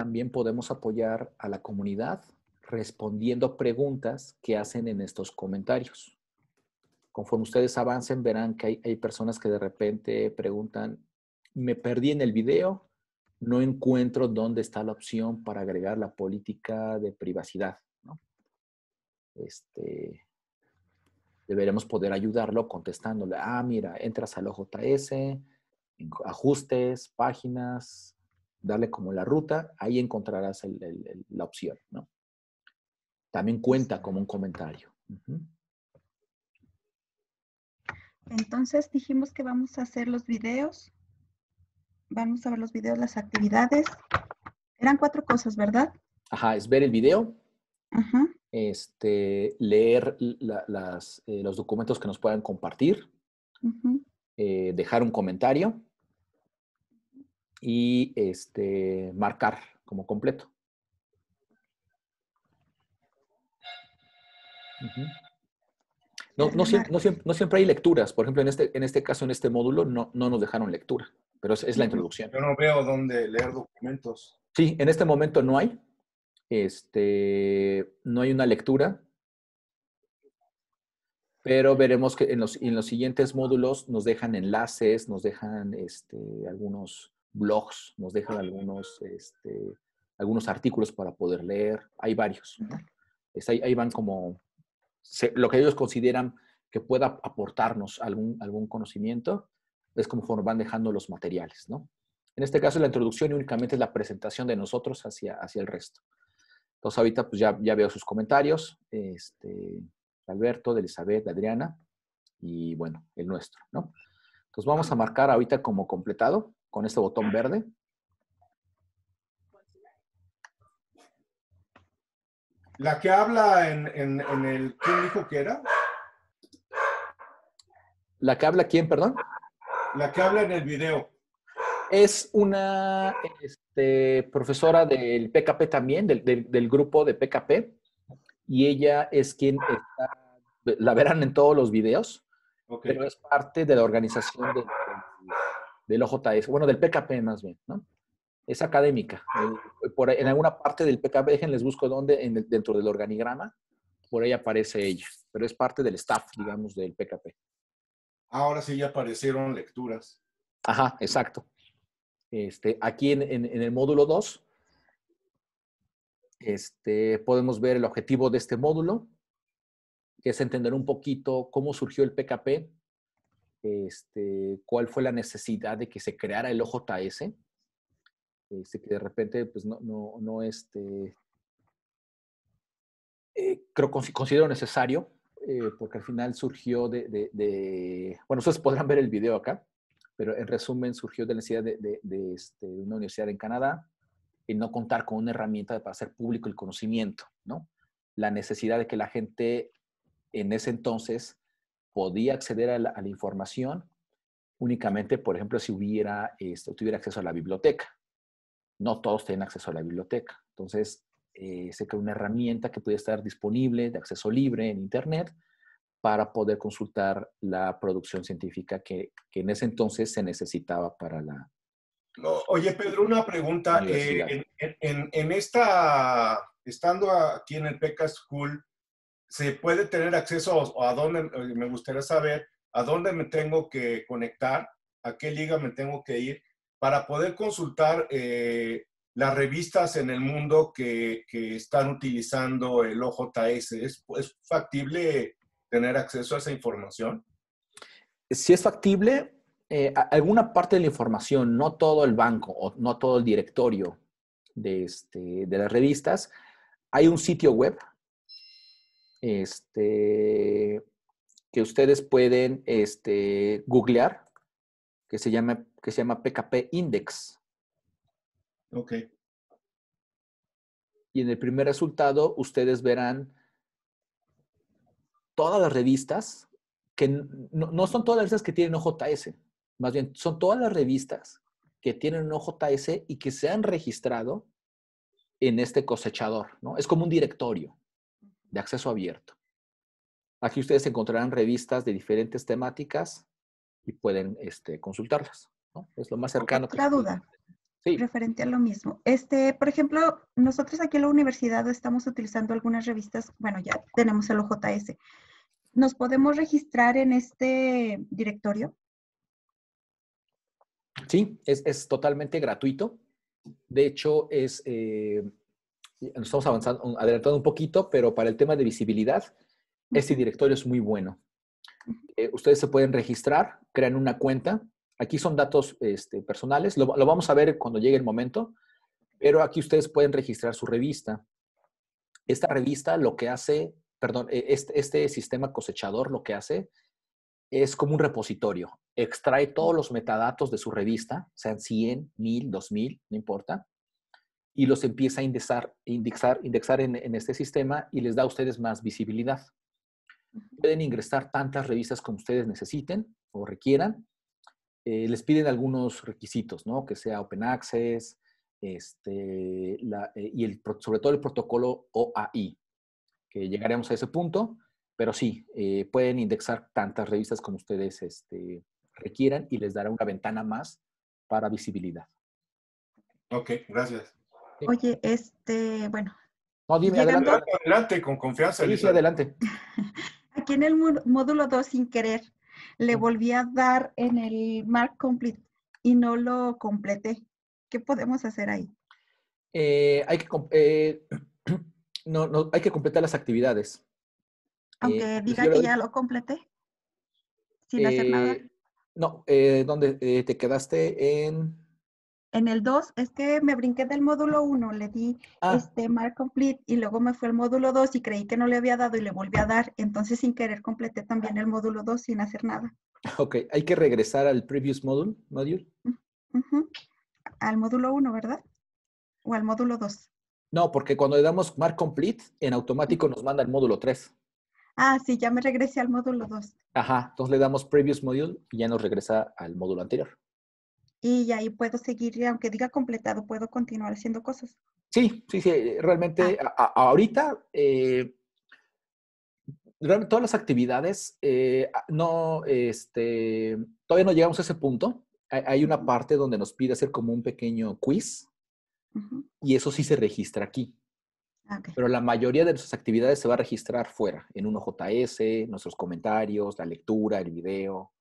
También podemos apoyar a la comunidad respondiendo preguntas que hacen en estos comentarios. Conforme ustedes avancen, verán que hay, personas que de repente preguntan, me perdí en el video, no encuentro dónde está la opción para agregar la política de privacidad. Este, deberemos poder ayudarlo contestándole, ah, mira, entras al OJS, ajustes, páginas, darle como la ruta, ahí encontrarás la opción, ¿no? También cuenta como un comentario. Entonces dijimos que vamos a hacer los videos. Vamos a ver los videos, las actividades. Eran cuatro cosas, ¿verdad? Ajá, es ver el video, este, leer las, eh, los documentos que nos puedan compartir, eh, dejar un comentario y este, marcar como completo. no, no, siempre, hay lecturas. Por ejemplo, en este, en este caso, en este módulo, no, no nos dejaron lectura, pero es, la introducción. Yo no veo dónde leer documentos. Sí, en este momento no hay. Este, no hay una lectura, pero veremos que en los, en los siguientes módulos nos dejan enlaces, nos dejan este, algunos blogs, nos dejan algunos, este, algunos artículos para poder leer. Hay varios. ahí, van como lo que ellos consideran que pueda aportarnos algún, algún conocimiento, es como van dejando los materiales, ¿no? En este caso, la introducción únicamente es la presentación de nosotros hacia, hacia el resto. Entonces, ahorita pues ya, ya veo sus comentarios, este, Alberto, de Elizabeth, de Adriana, y bueno, el nuestro, ¿no? Entonces, vamos a marcar ahorita como completado con este botón verde. La que habla en, en, el... ¿Quién dijo que era? ¿La que habla quién, perdón? La que habla en el video. Es una este, profesora del PKP también, del, grupo de PKP, y ella es quien está, la verán en todos los videos, pero es parte de la organización del, del OJS, bueno, del PKP más bien, ¿no? Es académica. Eh, por, en alguna parte del PKP, déjenles busco dónde, en dentro del organigrama, por ahí aparece ella, pero es parte del staff, digamos, del PKP. Ahora sí ya aparecieron lecturas. Ajá, exacto. Este, aquí en, el módulo 2 este, podemos ver el objetivo de este módulo, que es entender un poquito cómo surgió el PKP, este, cuál fue la necesidad de que se creara el OJS, este, que de repente pues no, no, no este, eh, creo considero necesario eh, porque al final surgió de, bueno, ustedes podrán ver el video acá, pero en resumen surgió de la necesidad de, este, una universidad en Canadá y no contar con una herramienta para hacer público el conocimiento, ¿no? La necesidad de que la gente en ese entonces podía acceder a la, información únicamente, por ejemplo, si hubiera, este, tuviera acceso a la biblioteca. No todos tienen acceso a la biblioteca. Entonces, eh, se creó una herramienta que puede estar disponible de acceso libre en Internet para poder consultar la producción científica que, que en ese entonces se necesitaba para la... Oye, Pedro, una pregunta. Eh, en, en, esta, estando aquí en el PECA School, ¿se puede tener acceso a dónde, eh, me gustaría saber, a dónde me tengo que conectar, a qué liga me tengo que ir para poder consultar eh, las revistas en el mundo que, están utilizando el OJS. ¿Es, factible tener acceso a esa información? Si es factible, eh, alguna parte de la información, no todo el banco o no todo el directorio de, este, de las revistas, hay un sitio web este, que ustedes pueden este, googlear, que se llama, que se llama PKP Index. Ok. Y en el primer resultado, ustedes verán todas las revistas, que no, son todas las revistas que tienen OJS, más bien son todas las revistas que tienen un OJS y que se han registrado en este cosechador, ¿no? Es como un directorio de acceso abierto. Aquí ustedes encontrarán revistas de diferentes temáticas y pueden este, consultarlas, ¿no? Es lo más cercano. Otra duda. Referente a lo mismo. Este, por ejemplo, nosotros aquí en la universidad estamos utilizando algunas revistas, bueno, ya tenemos el OJS. ¿Nos podemos registrar en este directorio? Sí, es, totalmente gratuito. De hecho, es, eh, estamos avanzando, adelantando un poquito, pero para el tema de visibilidad, este directorio es muy bueno. Eh, ustedes se pueden registrar, crean una cuenta, Aquí son datos este, personales, lo, vamos a ver cuando llegue el momento, pero aquí ustedes pueden registrar su revista. Esta revista lo que hace, perdón, e, este, este sistema cosechador lo que hace es como un repositorio. Extrae todos los metadatos de su revista, sean 100, 1000, 2000, no importa, y los empieza a indexar, indexar, indexar en, en, este sistema y les da a ustedes más visibilidad. Pueden ingresar tantas revistas como ustedes necesiten o requieran eh, les piden algunos requisitos, ¿no? Que sea open access, este, eh, y el, sobre todo el protocolo OAI, que llegaremos a ese punto, pero sí, eh, pueden indexar tantas revistas como ustedes este, requieran y les dará una ventana más para visibilidad. Ok, gracias. Oye, este, bueno, No, dime, adelante, adelante. con confianza. Sí, adelante. Aquí en el módulo 2, sin querer, le volví a dar en el Mark Complete y no lo completé. ¿Qué podemos hacer ahí? Eh, hay, que, eh, no, no, hay que completar las actividades. Aunque eh, diga que ya lo completé, sin hacer nada. No, ¿dónde te quedaste en? En el 2, es que me brinqué del módulo 1, le di ah. este Mark Complete y luego me fue al módulo 2 y creí que no le había dado y le volví a dar. Entonces, sin querer, completé también el módulo 2 sin hacer nada. Ok, hay que regresar al previous module, module. Al módulo 1, ¿verdad? ¿O al módulo 2? No, porque cuando le damos Mark Complete, en automático nos manda el módulo 3. Ah, sí, ya me regresé al módulo 2. Ajá, entonces le damos Previous Module y ya nos regresa al módulo anterior. Y ahí puedo seguir, aunque diga completado, puedo continuar haciendo cosas. Sí, sí, sí, realmente ah. ahorita, eh, todas las actividades, eh, no, este, todavía no llegamos a ese punto. Hay, una parte donde nos pide hacer como un pequeño quiz y eso sí se registra aquí. Ah, Pero la mayoría de nuestras actividades se va a registrar fuera, en 1JS, nuestros comentarios, la lectura, el video.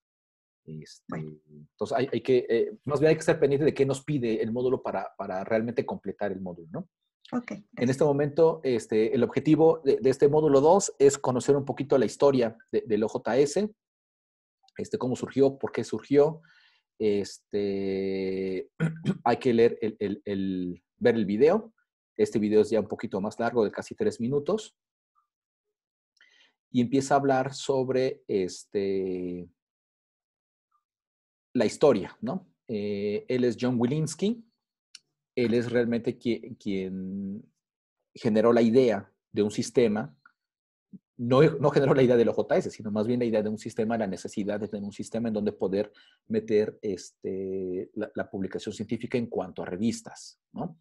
Este, entonces, hay, que, eh, más bien hay que estar pendiente de qué nos pide el módulo para, para realmente completar el módulo, ¿no? Okay, en este momento, este, el objetivo de, este módulo 2 es conocer un poquito la historia del OJS, este, cómo surgió, por qué surgió. Este, hay que leer el, el, ver el video. Este video es ya un poquito más largo, de casi tres minutos. Y empieza a hablar sobre este, la historia, ¿no? Eh, él es John Wilinski. Él es realmente quien, generó la idea de un sistema no, no, generó la idea del OJS, sino más bien la idea de un sistema, la necesidad de tener un sistema en donde poder meter este, la, publicación científica en cuanto a revistas, ¿no?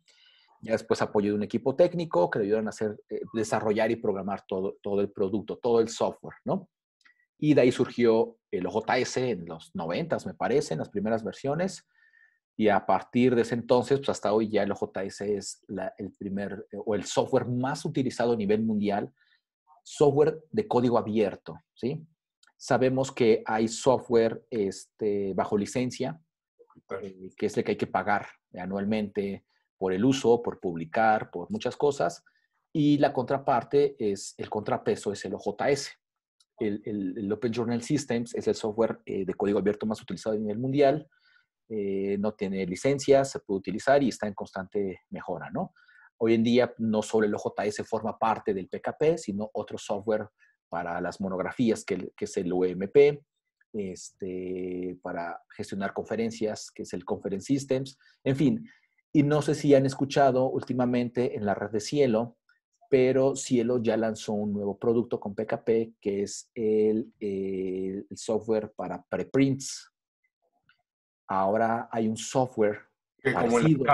Ya después apoyó de un equipo técnico que le ayudaron a hacer, eh, desarrollar y programar todo, todo el producto, todo el software, ¿no? Y de ahí surgió el OJS en los 90, me parece, en las primeras versiones. Y a partir de ese entonces, pues hasta hoy ya el OJS es el primer eh, o el software más utilizado a nivel mundial software de código abierto, ¿sí? Sabemos que hay software este, bajo licencia, eh, que es el que hay que pagar anualmente por el uso, por publicar, por muchas cosas. Y la contraparte es, el contrapeso es el OJS. El, Open Journal Systems es el software eh, de código abierto más utilizado a nivel mundial. Eh, no tiene licencia, se puede utilizar y está en constante mejora, ¿no? Hoy en día no solo el OJS forma parte del PKP, sino otro software para las monografías, que, es el UMP, este, para gestionar conferencias, que es el Conference Systems, en fin. Y no sé si han escuchado últimamente en la red de Cielo, pero Cielo ya lanzó un nuevo producto con PKP, que es el, software para preprints. Ahora hay un software parecido.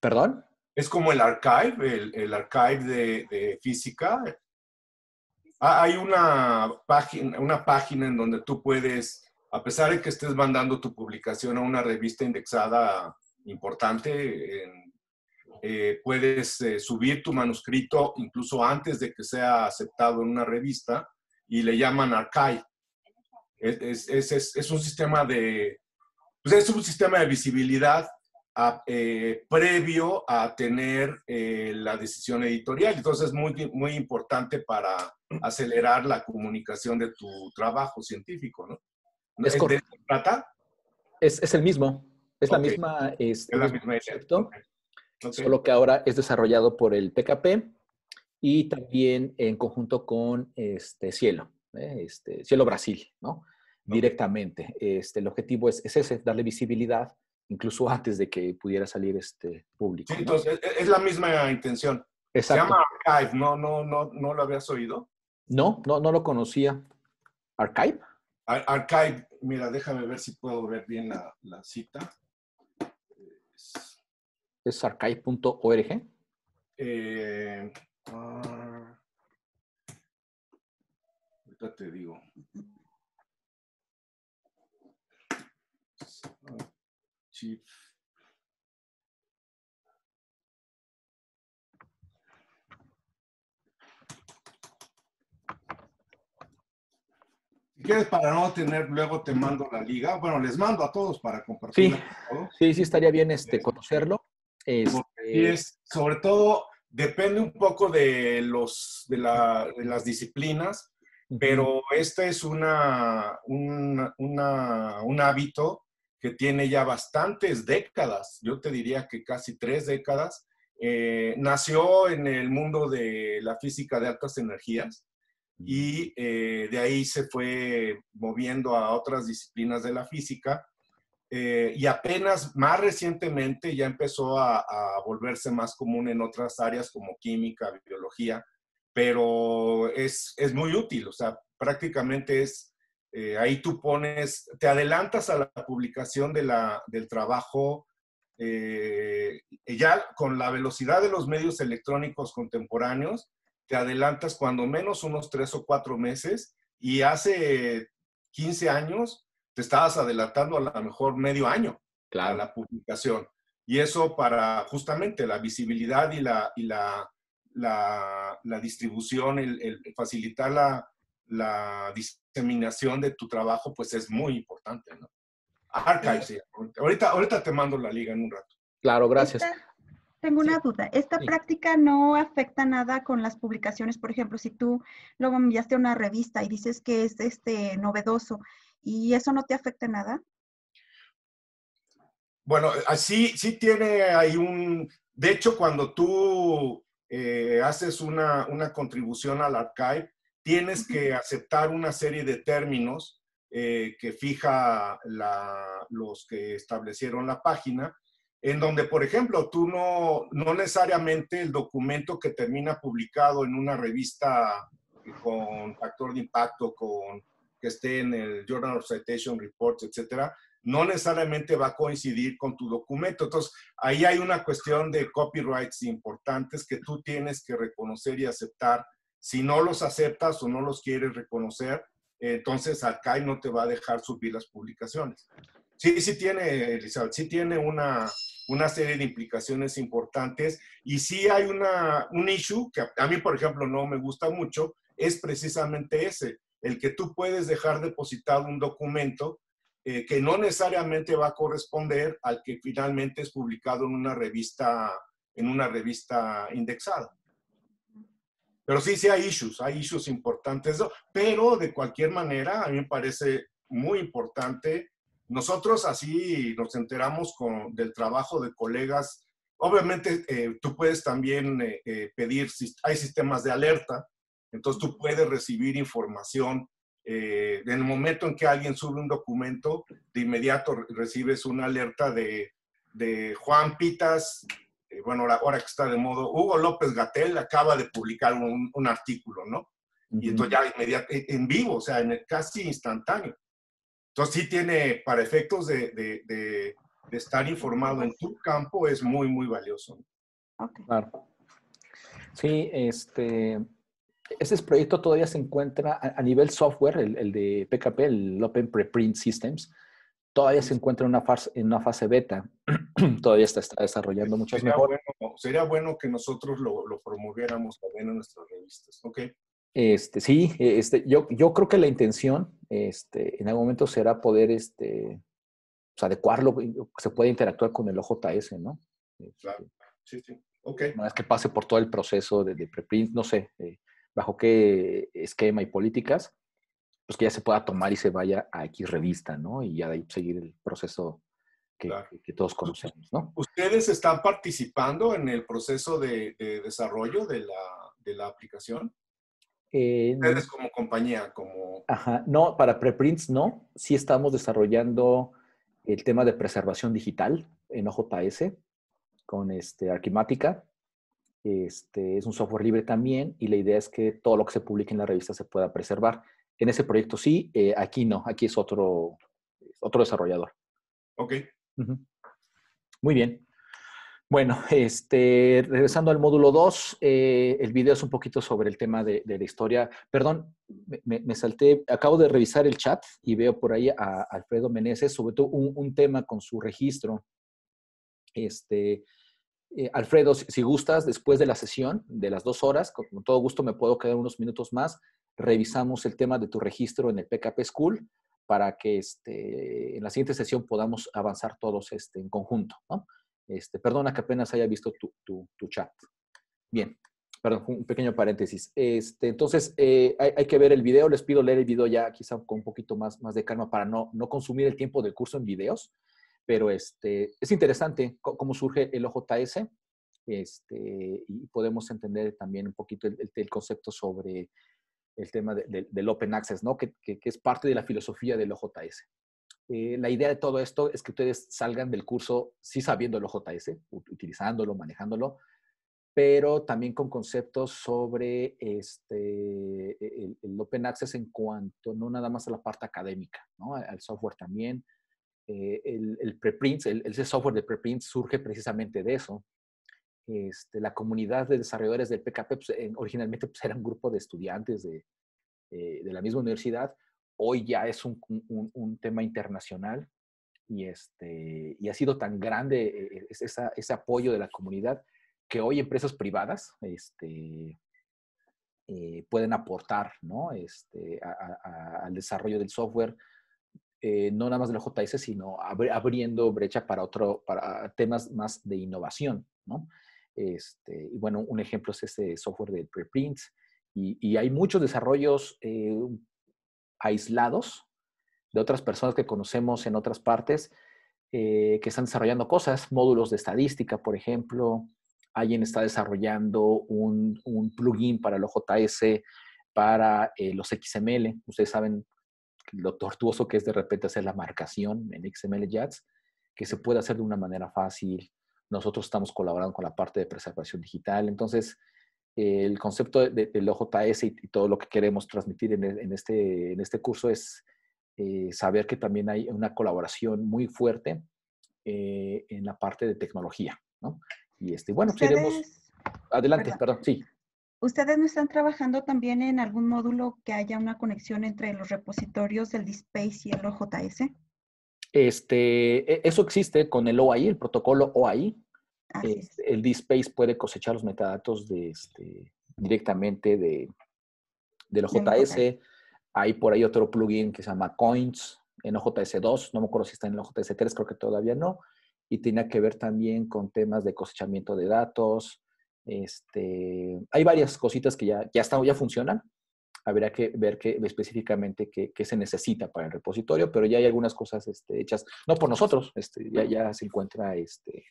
¿Perdón? Es como el archive, el, archive de, física. Ah, hay una página, una página en donde tú puedes, a pesar de que estés mandando tu publicación a una revista indexada importante, eh, puedes eh, subir tu manuscrito incluso antes de que sea aceptado en una revista y le llaman archive. Es, es un sistema de, pues es un sistema de visibilidad eh, previo a tener eh, la decisión editorial. Entonces es muy, muy importante para acelerar la comunicación de tu trabajo científico, ¿no? ¿Es, ¿De trata? Es, es, el mismo. Es la misma, es, la misma concepto, solo que ahora es desarrollado por el PKP y también en conjunto con este Cielo, ¿eh? este, Cielo Brasil, ¿no? Directamente. Este, el objetivo es, es ese, darle visibilidad incluso antes de que pudiera salir este público. Sí, entonces e, es la misma intención. Se llama Archive, ¿no, no, no, no lo habías oído? No, no, no lo conocía. ¿Archive? archive, mira, déjame ver si puedo ver bien la, la cita. ¿Es archive.org? Eh, uh, te digo. Archive. quieres para no tener, luego te mando la liga. Bueno, les mando a todos para compartir. Sí, sí, sí, estaría bien este, este conocerlo. Este... Es, sobre todo, depende un poco de, los, de, la, de las disciplinas, pero este es una, una, una, un hábito que tiene ya bastantes décadas, yo te diría que casi tres décadas. Eh, nació en el mundo de la física de altas energías y eh, de ahí se fue moviendo a otras disciplinas de la física eh, y apenas más recientemente ya empezó a, volverse más común en otras áreas como química, biología, pero es, es muy útil, o sea, prácticamente es, eh, ahí tú pones, te adelantas a la publicación de la, del trabajo, ya con la velocidad de los medios electrónicos contemporáneos, te adelantas cuando menos unos tres o cuatro meses y hace 15 años te estabas adelantando a lo mejor medio año a la publicación. Y eso para justamente la visibilidad y la, y la, la, distribución, el, facilitar la, la, diseminación de tu trabajo, pues es muy importante, ¿no? Archive, Ahorita, ahorita te mando la liga en un rato. Claro, gracias. Tengo una duda. ¿Esta práctica no afecta nada con las publicaciones? Por ejemplo, si tú luego enviaste una revista y dices que es este novedoso y eso no te afecta nada. Bueno, así sí tiene ahí un. De hecho, cuando tú eh, haces una, contribución al archive, tienes que aceptar una serie de términos eh, que fija los que establecieron la página en donde, por ejemplo, tú no, no necesariamente el documento que termina publicado en una revista con factor de impacto, con que esté en el Journal of Citation Reports, etcétera, no necesariamente va a coincidir con tu documento. Entonces, ahí hay una cuestión de copyrights importantes que tú tienes que reconocer y aceptar. Si no los aceptas o no los quieres reconocer, entonces acá no te va a dejar subir las publicaciones. Sí, sí tiene, Elizabeth, sí tiene una, una serie de implicaciones importantes y sí hay una, un issue que a mí, por ejemplo, no me gusta mucho, es precisamente ese, el que tú puedes dejar depositado un documento eh, que no necesariamente va a corresponder al que finalmente es publicado en una revista, en una revista indexada. Pero sí, sí hay issues, hay issues importantes, pero de cualquier manera, a mí me parece muy importante nosotros así nos enteramos con, del trabajo de colegas. Obviamente, eh, tú puedes también eh, eh, pedir, hay sistemas de alerta, entonces tú puedes recibir información. en el momento en que alguien sube un documento, de inmediato recibes una alerta de, de Juan Pitas, bueno, ahora, que está de modo, Hugo López Gatel acaba de publicar un, un artículo, ¿no? Y entonces ya inmediato, en vivo, o sea, en el, casi instantáneo. Entonces sí tiene, para efectos de, estar informado en tu campo, es muy, muy valioso. Claro. Sí, este, ese proyecto todavía se encuentra a, nivel software, el, de PKP, el Open Preprint Systems, todavía se encuentra en una fase, en una fase beta. todavía está, está desarrollando muchas sería Bueno, sería bueno que nosotros lo, lo promoviéramos también en nuestras revistas. ¿ok? Este, sí, este, yo, yo creo que la intención este, en algún momento será poder este, pues, adecuarlo, se puede interactuar con el OJS, ¿no? Claro, sí, sí. Ok. Una vez que pase por todo el proceso de, preprint, no sé, eh, bajo qué esquema y políticas, pues que ya se pueda tomar y se vaya a X revista, ¿no? Y ya de ahí seguir el proceso que, que, todos conocemos, ¿no? ¿Ustedes están participando en el proceso de, de desarrollo de la, de la aplicación? Eh, Ustedes como compañía, como... Ajá, no, para preprints no. Sí estamos desarrollando el tema de preservación digital en OJS con este, Arquimática. Este, es un software libre también y la idea es que todo lo que se publique en la revista se pueda preservar. En ese proyecto sí, eh, aquí no, aquí es otro, otro desarrollador. Ok. Muy bien. Bueno, este, regresando al módulo 2, eh, el video es un poquito sobre el tema de, la historia. Perdón, me, salté, acabo de revisar el chat y veo por ahí a Alfredo Meneses, sobre todo un, tema con su registro. Este, eh, Alfredo, si, gustas, después de la sesión de las dos horas, con, todo gusto me puedo quedar unos minutos más. revisamos el tema de tu registro en el PKP School para que este, en la siguiente sesión podamos avanzar todos este, en conjunto. ¿no? Este, perdona que apenas haya visto tu, tu, chat. Bien, perdón, un pequeño paréntesis. Este, entonces, eh, hay, que ver el video. Les pido leer el video ya quizá con un poquito más, más de calma para no, no consumir el tiempo del curso en videos. Pero este, es interesante cómo surge el OJS este, y podemos entender también un poquito el, el concepto sobre el tema del Open Access, ¿no? Que, es parte de la filosofía del OJS. Eh, la idea de todo esto es que ustedes salgan del curso sí sabiendo el OJS, utilizándolo, manejándolo, pero también con conceptos sobre este, e, el, Open Access en cuanto no nada más a la parte académica, ¿no? al software también. Eh, el, el preprints, el, software de preprints surge precisamente de eso. Este, la comunidad de desarrolladores del PKP pues, originalmente pues, era un grupo de estudiantes de, eh, de, la misma universidad. Hoy ya es un, un, tema internacional y, este, y ha sido tan grande eh, esa, ese apoyo de la comunidad que hoy empresas privadas este, eh, pueden aportar ¿no? este, al desarrollo del software, no nada más de la JS, sino abriendo brecha para, otro, para temas más de innovación. ¿no? Este, y bueno, un ejemplo es este software de preprints. Y, hay muchos desarrollos eh, aislados de otras personas que conocemos en otras partes eh, que están desarrollando cosas, módulos de estadística, por ejemplo. Alguien está desarrollando un, plugin para el OJS, para eh, los XML. Ustedes saben lo tortuoso que es de repente hacer la marcación en XML JATS, que se puede hacer de una manera fácil. Nosotros estamos colaborando con la parte de preservación digital. Entonces, el concepto del OJS y, todo lo que queremos transmitir en, este, en este curso es eh, saber que también hay una colaboración muy fuerte eh, en la parte de tecnología. ¿no? Y este, bueno, queremos... Adelante, perdón, sí. ¿Ustedes no están trabajando también en algún módulo que haya una conexión entre los repositorios del DSpace y el OJS? Este, e, eso existe con el OAI, el protocolo OAI. Este, el DSpace puede cosechar los metadatos de, este, directamente de, del OJS. Hay por ahí otro plugin que se llama Coins en OJS 2. No me acuerdo si está en el OJS 3, creo que todavía no. Y tiene que ver también con temas de cosechamiento de datos. Este, hay varias cositas que ya, ya, están, ya funcionan habría que ver qué, específicamente qué, se necesita para el repositorio, pero ya hay algunas cosas este, hechas, no por nosotros, este, ya, ya se encuentra este,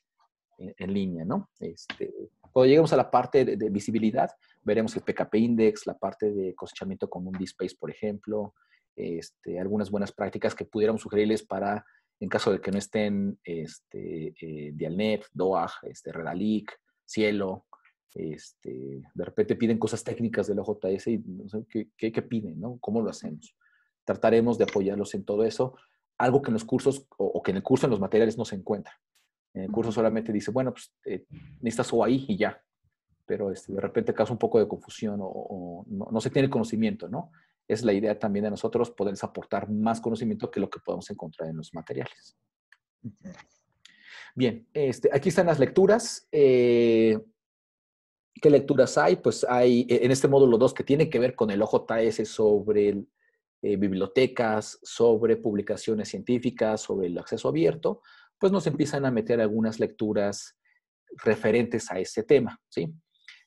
en, línea, ¿no? Este, cuando lleguemos a la parte de, visibilidad, veremos el PKP Index, la parte de cosechamiento con un DSpace, por ejemplo, algunas buenas prácticas que pudiéramos sugerirles para, en caso de que no estén eh, Dialnet, DOAG, este, Redalic, Cielo, este, de repente piden cosas técnicas del OJS y no sé qué, qué, piden, ¿no? ¿Cómo lo hacemos? Trataremos de apoyarlos en todo eso, algo que en los cursos o, que en el curso en los materiales no se encuentra. En el curso solamente dice, bueno, pues eh, necesitas OAI y ya, pero este, de repente causa un poco de confusión o, no, se tiene conocimiento, ¿no? Es la idea también de nosotros poderles aportar más conocimiento que lo que podemos encontrar en los materiales. Bien, este, aquí están las lecturas. Eh, ¿Qué lecturas hay? Pues hay e, en este módulo 2 que tiene que ver con el OJS sobre eh, bibliotecas, sobre publicaciones científicas, sobre el acceso abierto, pues nos empiezan a meter algunas lecturas referentes a ese tema, ¿sí?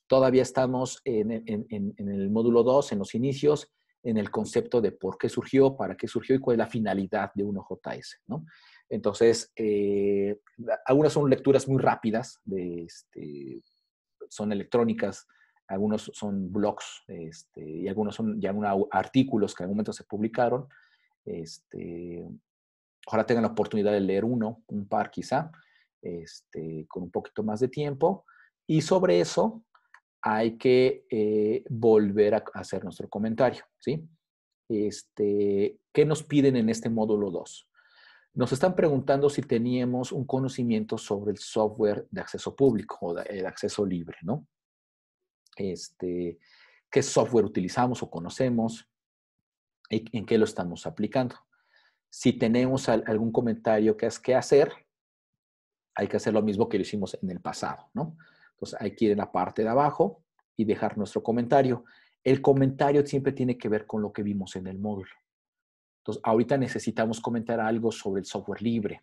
Todavía estamos en, el módulo 2, en los inicios, en el concepto de por qué surgió, para qué surgió y cuál es la finalidad de un OJS, ¿no? Entonces, eh, algunas son lecturas muy rápidas de, este, son electrónicas, algunos son blogs este, y algunos son ya artículos que en algún momento se publicaron. Este, ojalá tengan la oportunidad de leer uno, un par quizá, este, con un poquito más de tiempo. Y sobre eso hay que eh, volver a hacer nuestro comentario, ¿sí? Este, ¿Qué nos piden en este módulo 2? Nos están preguntando si teníamos un conocimiento sobre el software de acceso público o eh, acceso libre, ¿no? Este, ¿Qué software utilizamos o conocemos? ¿En qué lo estamos aplicando? Si tenemos algún comentario que es que hacer, hay que hacer lo mismo que lo hicimos en el pasado, ¿no? Entonces hay que ir en la parte de abajo y dejar nuestro comentario. El comentario siempre tiene que ver con lo que vimos en el módulo. Entonces, ahorita necesitamos comentar algo sobre el software libre.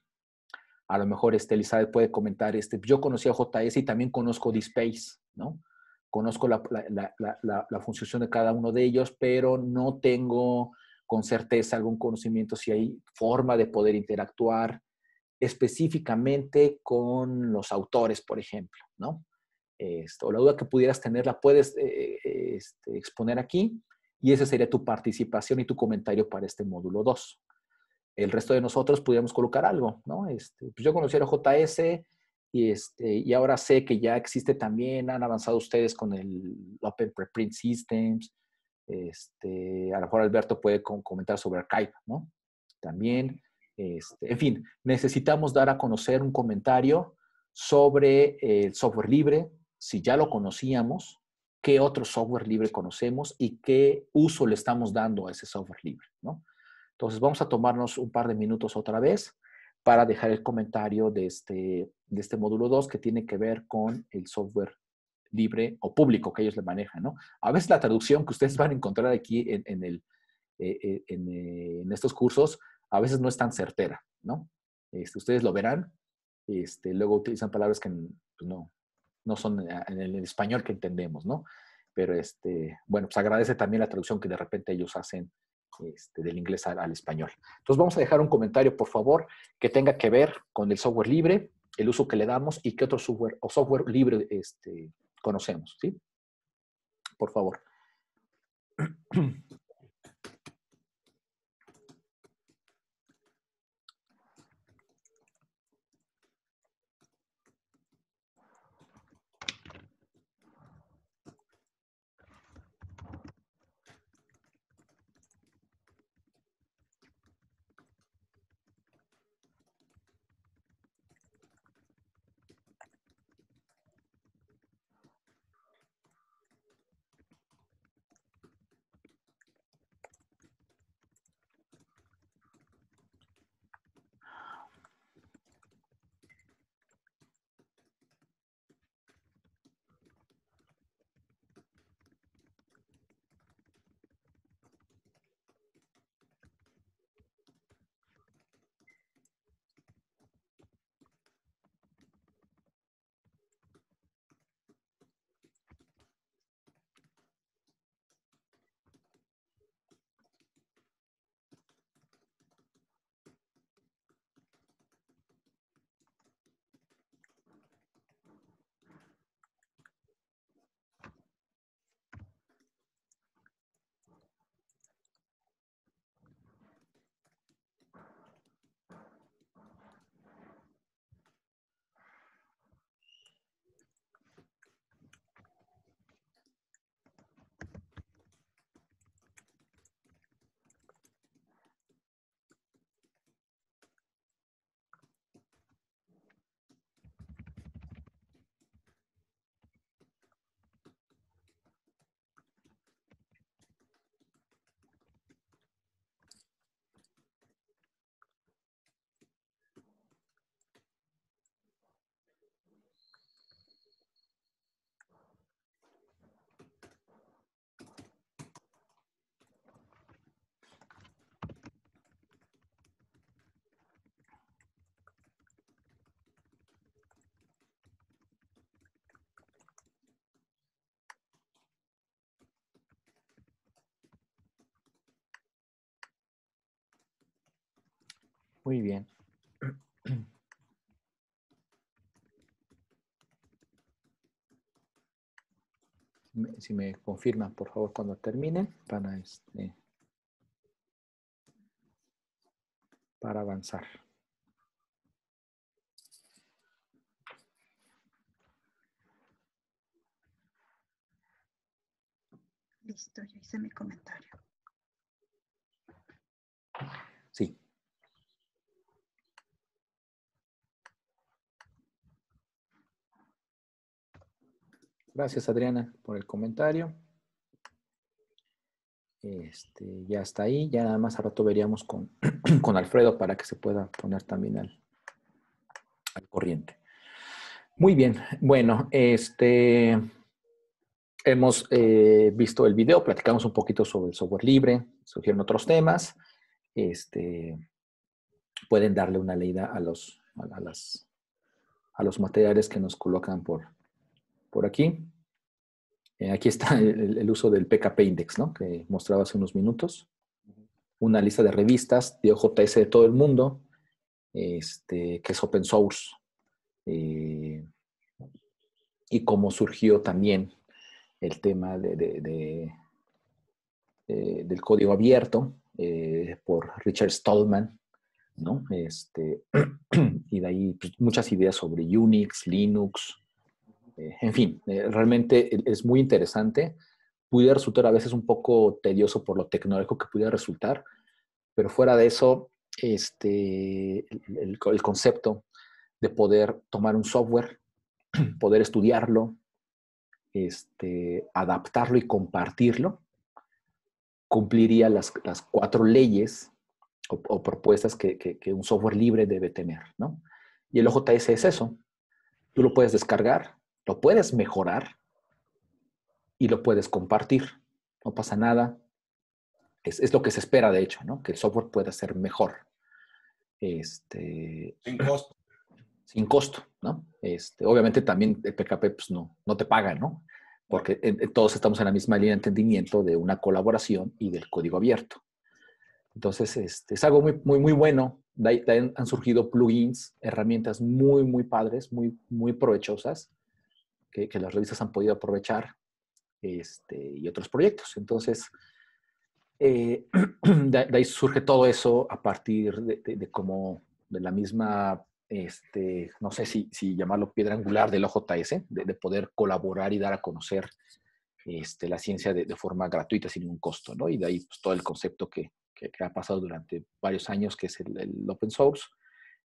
A lo mejor este, Elizabeth puede comentar, este, yo conocí a JS y también conozco DSpace, ¿no? Conozco la, la, función de cada uno de ellos, pero no tengo con certeza algún conocimiento si hay forma de poder interactuar específicamente con los autores, por ejemplo, ¿no? Esto, la duda que pudieras tener la puedes eh, este, exponer aquí y esa sería tu participación y tu comentario para este módulo 2. El resto de nosotros pudiéramos colocar algo, ¿no? Este, pues yo conocí a JS y, este, y ahora sé que ya existe también, han avanzado ustedes con el Open Preprint Systems, este, a lo mejor Alberto puede comentar sobre Archive, ¿no? También, este, en fin, necesitamos dar a conocer un comentario sobre el software libre, si ya lo conocíamos, qué otro software libre conocemos y qué uso le estamos dando a ese software libre, ¿no? Entonces vamos a tomarnos un par de minutos otra vez para dejar el comentario de este, de este módulo 2 que tiene que ver con el software libre o público que ellos le manejan, ¿no? A veces la traducción que ustedes van a encontrar aquí en, el, eh, eh, en, estos cursos, a veces no es tan certera, ¿no? Este, ustedes lo verán, este, luego utilizan palabras que pues, no, no son en el español que entendemos, ¿no? Pero, este, bueno, pues agradece también la traducción que de repente ellos hacen este, del inglés al, español. Entonces vamos a dejar un comentario, por favor, que tenga que ver con el software libre, el uso que le damos y qué otro software o software libre este, conocemos, ¿sí? Por favor. Muy bien. Si me confirman, por favor, cuando termine, para, este, para avanzar. Listo, ya hice mi comentario. Sí. Gracias, Adriana, por el comentario. Este, ya está ahí. Ya nada más a rato veríamos con, con Alfredo para que se pueda poner también al, al corriente. Muy bien. Bueno, este, hemos eh, visto el video, platicamos un poquito sobre el software libre, surgieron otros temas. Este, pueden darle una leída a los, a, las, a los materiales que nos colocan por, por aquí. Eh, aquí está el, uso del PKP Index, ¿no? que mostraba hace unos minutos. Una lista de revistas de OJS de todo el mundo, este, que es open source. Eh, y cómo surgió también el tema de, eh, del código abierto por Richard Stallman, ¿no? Este, y de ahí pues, muchas ideas sobre Unix, Linux, eh, en fin, eh, realmente e, es muy interesante. Pudiera resultar a veces un poco tedioso por lo tecnológico que pudiera resultar, pero fuera de eso, este, el, concepto de poder tomar un software, poder estudiarlo, este, adaptarlo y compartirlo, cumpliría las, cuatro leyes o, propuestas que, que, un software libre debe tener, ¿no? Y el OJS es eso. Tú lo puedes descargar, lo puedes mejorar y lo puedes compartir. No pasa nada. Es, lo que se espera, de hecho, ¿no? Que el software pueda ser mejor. Este, sin costo. Sin costo, ¿no? Este, obviamente también el PKP pues, no, no te paga, ¿no? Porque todos estamos en la misma línea de entendimiento de una colaboración y del código abierto. Entonces, este, es algo muy, muy, muy bueno. han surgido plugins, herramientas muy, muy padres, muy, muy provechosas que, las revistas han podido aprovechar este, y otros proyectos. Entonces, eh, de, ahí surge todo eso a partir de, de, como de la misma, este, no sé si, si, llamarlo piedra angular del OJS, de, poder colaborar y dar a conocer este, la ciencia de, forma gratuita sin ningún costo, ¿no? Y de ahí pues, todo el concepto que, que, ha pasado durante varios años, que es el, open source,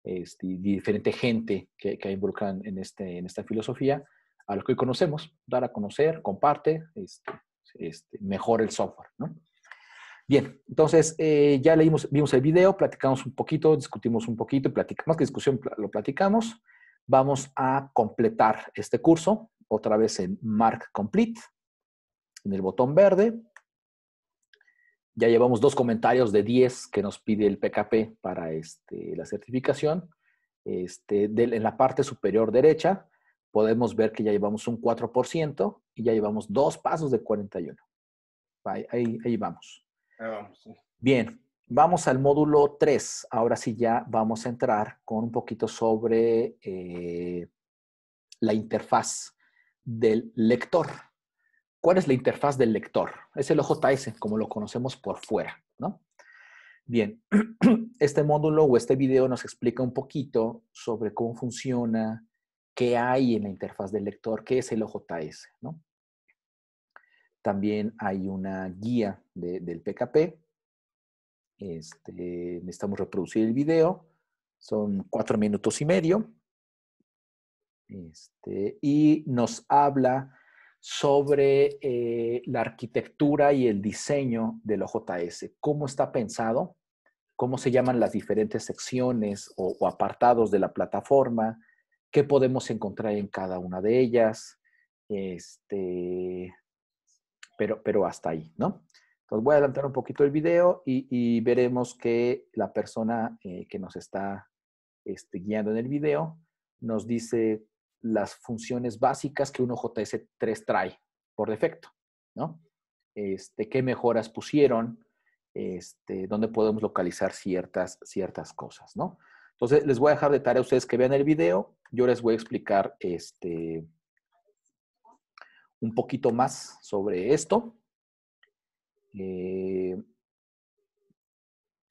este, y diferente gente que, que involucran en, este, en esta filosofía, a lo que hoy conocemos, dar a conocer, comparte, este, este, mejor el software, ¿no? Bien, entonces eh, ya leímos, vimos el video, platicamos un poquito, discutimos un poquito, platicamos, más que discusión, lo platicamos. Vamos a completar este curso, otra vez en Mark Complete, en el botón verde. Ya llevamos dos comentarios de 10 que nos pide el PKP para este, la certificación. Este, en la parte superior derecha podemos ver que ya llevamos un 4% y ya llevamos dos pasos de 41. Ahí, ahí, vamos. Bien, vamos al módulo 3. Ahora sí ya vamos a entrar con un poquito sobre eh, la interfaz del lector. ¿Cuál es la interfaz del lector? Es el OJS, como lo conocemos por fuera, ¿no? Bien, este módulo o este video nos explica un poquito sobre cómo funciona qué hay en la interfaz del lector, qué es el OJS, ¿no? También hay una guía del PKP. Este, necesitamos reproducir el video. Son cuatro minutos y medio. Este, y nos habla sobre eh, la arquitectura y el diseño del OJS, cómo está pensado, cómo se llaman las diferentes secciones o apartados de la plataforma, qué podemos encontrar en cada una de ellas, este, pero, pero hasta ahí, ¿no? Entonces voy a adelantar un poquito el video y, veremos que la persona eh, que nos está este, guiando en el video nos dice las funciones básicas que un JS3 trae por defecto, ¿no? Este, qué mejoras pusieron, este, dónde podemos localizar ciertas, ciertas cosas, ¿no? Entonces, les voy a dejar de tarea a ustedes que vean el video. Yo les voy a explicar este, un poquito más sobre esto. Eh,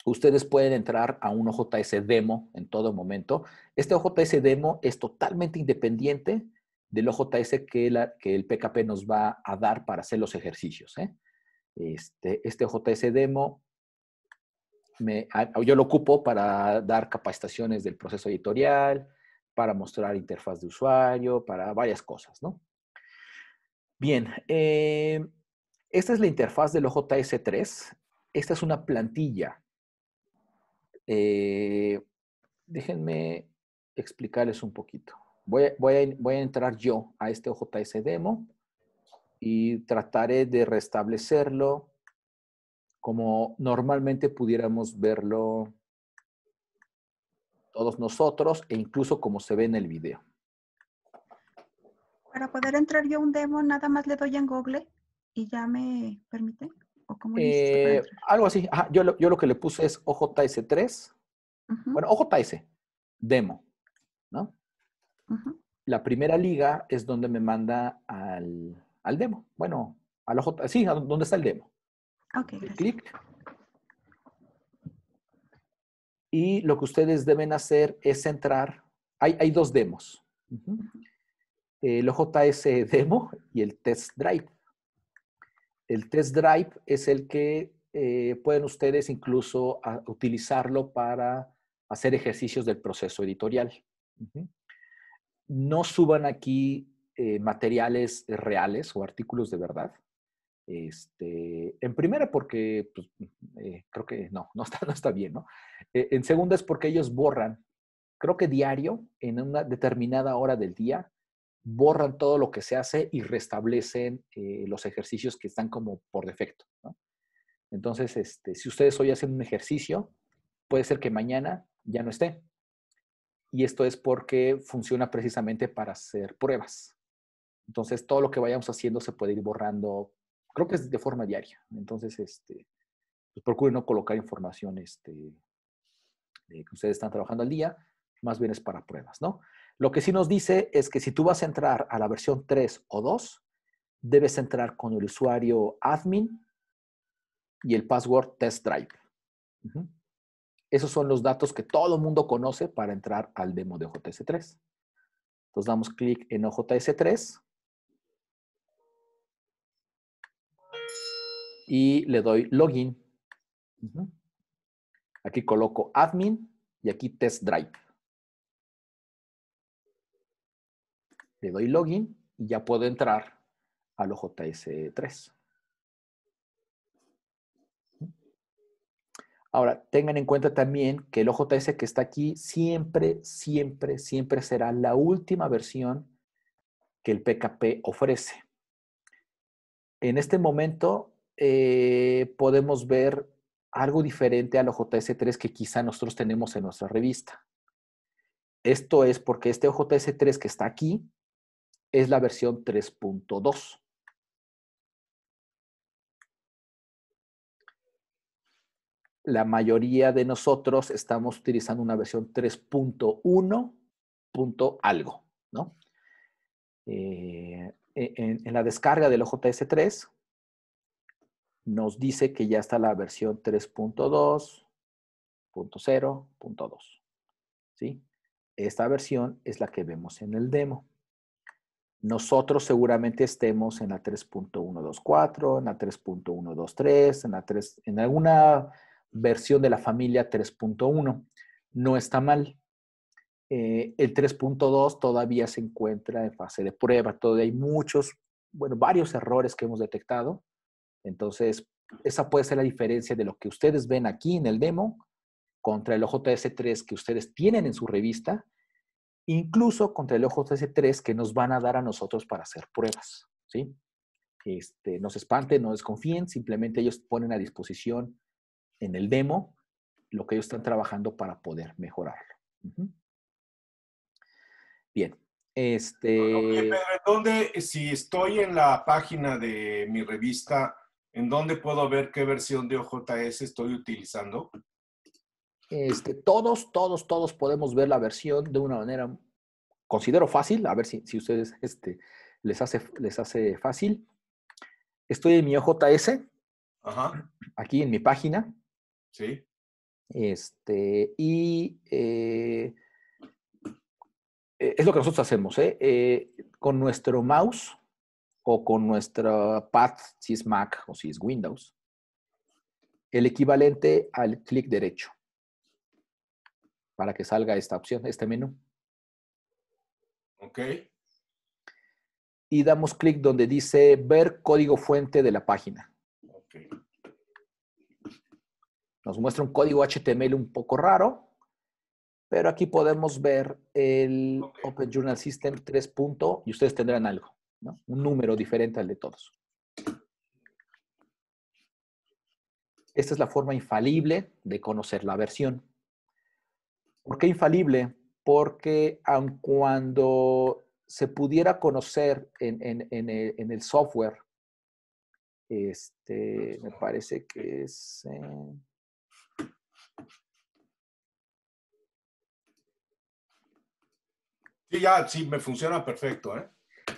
ustedes pueden entrar a un OJS demo en todo momento. Este OJS demo es totalmente independiente del OJS que, el PKP nos va a dar para hacer los ejercicios. ¿eh? Este, este OJS demo yo lo ocupo para dar capacitaciones del proceso editorial, para mostrar interfaz de usuario, para varias cosas, ¿no? Bien, eh, esta es la interfaz del OJS3. Esta es una plantilla. Eh, déjenme explicarles un poquito. Voy, voy, a, entrar yo a este OJS demo y trataré de restablecerlo como normalmente pudiéramos verlo todos nosotros e incluso como se ve en el video. Para poder entrar yo a un demo, nada más le doy en Google y ya me permite. ¿O cómo eh, algo así. yo, lo, yo, lo, que le puse es OJS3. Bueno, OJS, demo, ¿no? La primera liga es donde me manda al, al demo. Bueno, al OJ, sí, ¿dónde está el demo? Ok. Clic. Y lo que ustedes deben hacer es entrar. Hay, hay dos demos. El OJS demo y el test drive. El test drive es el que eh, pueden ustedes incluso utilizarlo para hacer ejercicios del proceso editorial. No suban aquí eh, materiales reales o artículos de verdad. Este, en primera porque pues, eh, creo que no, no está, no está bien, ¿no? en segunda es porque ellos borran, creo que diario, en una determinada hora del día, borran todo lo que se hace y restablecen eh, los ejercicios que están como por defecto. Entonces, este, si ustedes hoy hacen un ejercicio, puede ser que mañana ya no esté. Y esto es porque funciona precisamente para hacer pruebas. Entonces, todo lo que vayamos haciendo se puede ir borrando, creo que es de forma diaria. Entonces, este, pues no colocar información este, que ustedes están trabajando al día, más bien es para pruebas, ¿no? Lo que sí nos dice es que si tú vas a entrar a la versión 3 o 2, debes entrar con el usuario admin y el password test drive. Esos son los datos que todo el mundo conoce para entrar al demo de OJS3. Entonces damos clic en OJS3 y le doy login. Aquí coloco admin y aquí test drive. le doy login y ya puedo entrar al OJS3. Ahora, tengan en cuenta también que el OJS que está aquí siempre, siempre, siempre será la última versión que el PKP ofrece. En este momento eh, podemos ver algo diferente al OJS3 que quizá nosotros tenemos en nuestra revista. Esto es porque este OJS3 que está aquí es la versión 3.2. La mayoría de nosotros estamos utilizando una versión 3.1. algo, ¿no? Eh, en, la descarga del OJS 3 nos dice que ya está la versión 3.2.0.2. ¿Sí? Esta versión es la que vemos en el demo. Nosotros seguramente estemos en la 3.124, en la 3.123, en la 3, en alguna versión de la familia 3.1. No está mal. Eh, el 3.2 todavía se encuentra en fase de prueba. Todavía hay muchos, bueno, varios errores que hemos detectado. Entonces, esa puede ser la diferencia de lo que ustedes ven aquí en el demo contra el OJS 3 que ustedes tienen en su revista incluso contra el OJS 3 que nos van a dar a nosotros para hacer pruebas, ¿sí? Este, no se espanten, no desconfíen, simplemente ellos ponen a disposición en el demo lo que ellos están trabajando para poder mejorarlo. Bien. Este... ¿Dónde, si estoy en la página de mi revista, ¿en dónde puedo ver qué versión de OJS estoy utilizando? Este, todos, todos, todos podemos ver la versión de una manera, considero fácil, a ver si, si ustedes este, les, hace, les hace fácil. Estoy en mi OJS, aquí en mi página. Sí. Este, y eh, es lo que nosotros hacemos, ¿eh? ¿eh? con nuestro mouse o con nuestra pad, si es Mac o si es Windows, el equivalente al clic derecho para que salga esta opción, este menú. Ok. Y damos clic donde dice ver código fuente de la página. Ok. Nos muestra un código HTML un poco raro, pero aquí podemos ver el Open Journal System 3. y ustedes tendrán algo. Un número diferente al de todos. Esta es la forma infalible de conocer la versión. ¿Por qué infalible? Porque aun cuando se pudiera conocer en, el, software, este, me parece que es... Sí, ya, sí, me funciona perfecto, ¿eh?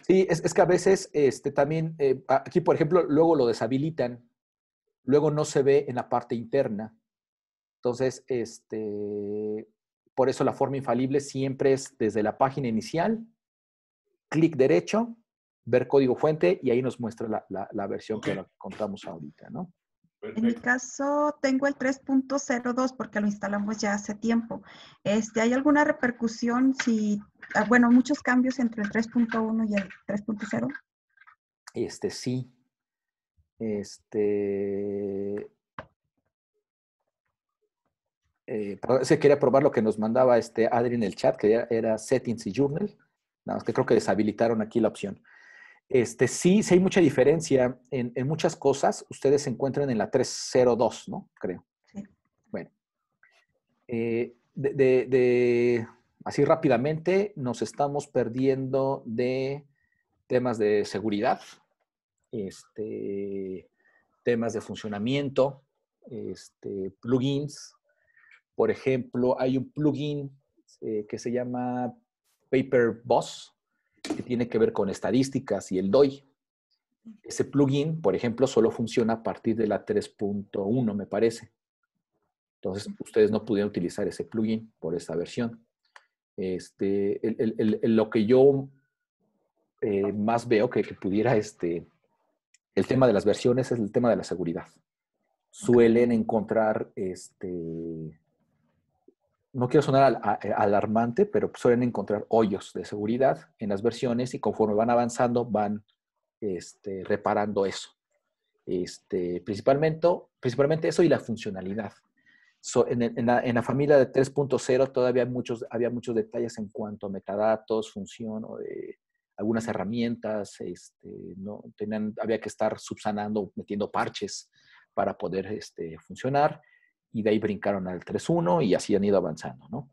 Sí, es, que a veces este, también, eh, aquí por ejemplo, luego lo deshabilitan, luego no se ve en la parte interna. Entonces, este, por eso la forma infalible siempre es desde la página inicial, clic derecho, ver código fuente y ahí nos muestra la, versión que encontramos ahorita, ¿no? En mi caso tengo el 3.02 porque lo instalamos ya hace tiempo. Este, ¿Hay alguna repercusión si, ah, bueno, muchos cambios entre el 3.1 y el 3.0? Este sí. Este. Eh, se quería probar lo que nos mandaba este Adri en el chat, que era Settings y Journal. Nada más que creo que deshabilitaron aquí la opción. Este, sí, sí hay mucha diferencia en, muchas cosas. Ustedes se encuentran en la 302, ¿no? Creo. Sí. Bueno. Eh, de, así rápidamente, nos estamos perdiendo de temas de seguridad, este, temas de funcionamiento, este, plugins. Por ejemplo, hay un plugin eh, que se llama Paper Boss, que tiene que ver con estadísticas y el DOI. Ese plugin, por ejemplo, solo funciona a partir de la 3.1, me parece. Entonces, ustedes no pudieron utilizar ese plugin por esa versión. Este, lo que yo eh, más veo que, que, pudiera, este, el tema de las versiones es el tema de la seguridad. Suelen encontrar este, no quiero sonar eh, alarmante, pero suelen encontrar hoyos de seguridad en las versiones y conforme van avanzando van este, reparando eso. Este, principalmente, principalmente eso y la funcionalidad. en, la, familia de 3.0 todavía había muchos detalles en cuanto a metadatos, función, de algunas herramientas, este, no, tenían, había que estar subsanando, metiendo parches para poder este, funcionar y de ahí brincaron al 3.1 y así han ido avanzando, ¿no?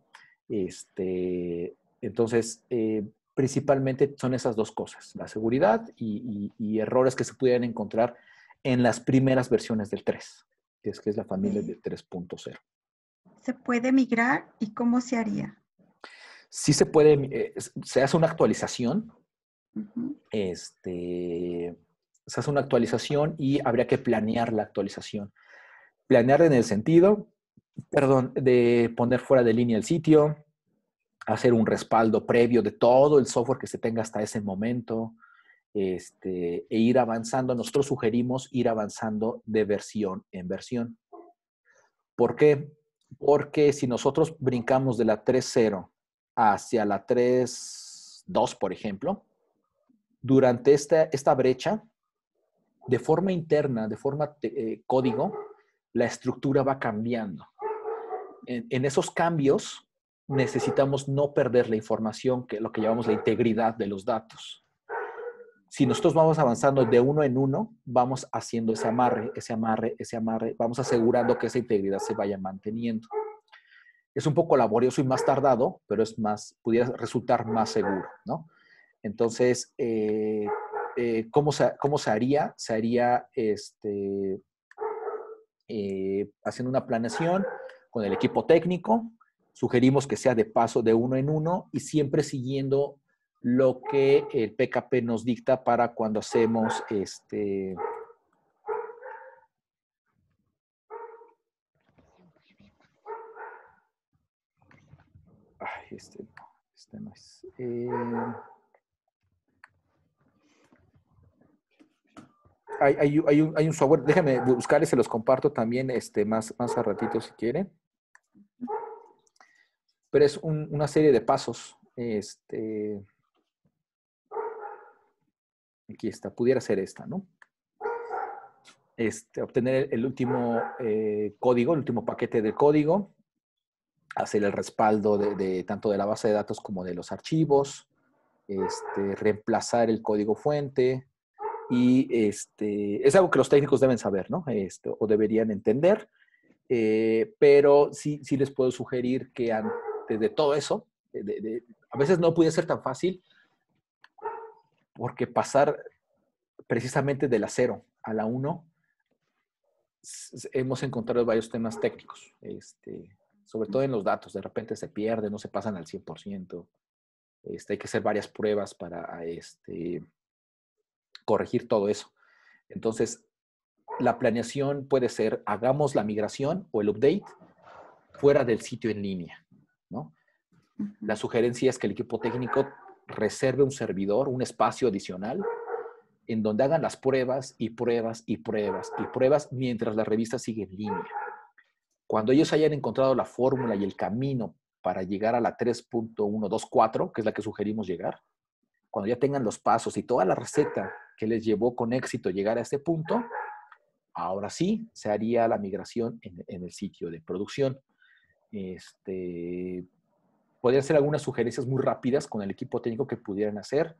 Este, entonces, eh, principalmente son esas dos cosas, la seguridad y, errores que se pudieran encontrar en las primeras versiones del 3, que es, que es la familia del 3.0. ¿Se puede migrar y cómo se haría? Sí se puede, eh, se hace una actualización, este, se hace una actualización y habría que planear la actualización. Planear en el sentido, perdón, de poner fuera de línea el sitio, hacer un respaldo previo de todo el software que se tenga hasta ese momento, este, e ir avanzando. Nosotros sugerimos ir avanzando de versión en versión. ¿Por qué? Porque si nosotros brincamos de la 3.0 hacia la 3.2, por ejemplo, durante esta, esta brecha, de forma interna, de forma eh, código, la estructura va cambiando. En, esos cambios necesitamos no perder la información, que lo que llamamos la integridad de los datos. Si nosotros vamos avanzando de uno en uno, vamos haciendo ese amarre, ese amarre, ese amarre, vamos asegurando que esa integridad se vaya manteniendo. Es un poco laborioso y más tardado, pero es más, pudiera resultar más seguro, ¿no? Entonces, eh, eh, ¿cómo, se, ¿cómo, se, haría? Se haría este, eh, haciendo una planeación con el equipo técnico. Sugerimos que sea de paso de uno en uno y siempre siguiendo lo que el PKP nos dicta para cuando hacemos este, Ay, este, este no es. Eh, hay, un, software, déjenme buscar y se los comparto también este, más, más a ratito si quieren. Pero es una serie de pasos. Este, aquí está, pudiera ser esta, ¿no? Este, obtener el último eh, código, el último paquete de código, hacer el respaldo de, tanto de la base de datos como de los archivos, este, reemplazar el código fuente, y este, es algo que los técnicos deben saber, ¿no? Esto, o deberían entender, eh, pero sí, sí les puedo sugerir que antes de todo eso, a veces no puede ser tan fácil, porque pasar precisamente de la 0 a la 1, hemos encontrado varios temas técnicos, este, sobre todo en los datos, de repente se pierde, no se pasan al 100%, este, hay que hacer varias pruebas para este, corregir todo eso. Entonces, la planeación puede ser, hagamos la migración o el update fuera del sitio en línea, ¿no? La sugerencia es que el equipo técnico reserve un servidor, un espacio adicional, en donde hagan las pruebas y pruebas y pruebas y pruebas mientras la revista sigue en línea. Cuando ellos hayan encontrado la fórmula y el camino para llegar a la 3.124, que es la que sugerimos llegar, cuando ya tengan los pasos y toda la receta que les llevó con éxito llegar a este punto, ahora sí se haría la migración en, el sitio de producción. Este, podrían ser algunas sugerencias muy rápidas con el equipo técnico que pudieran hacer.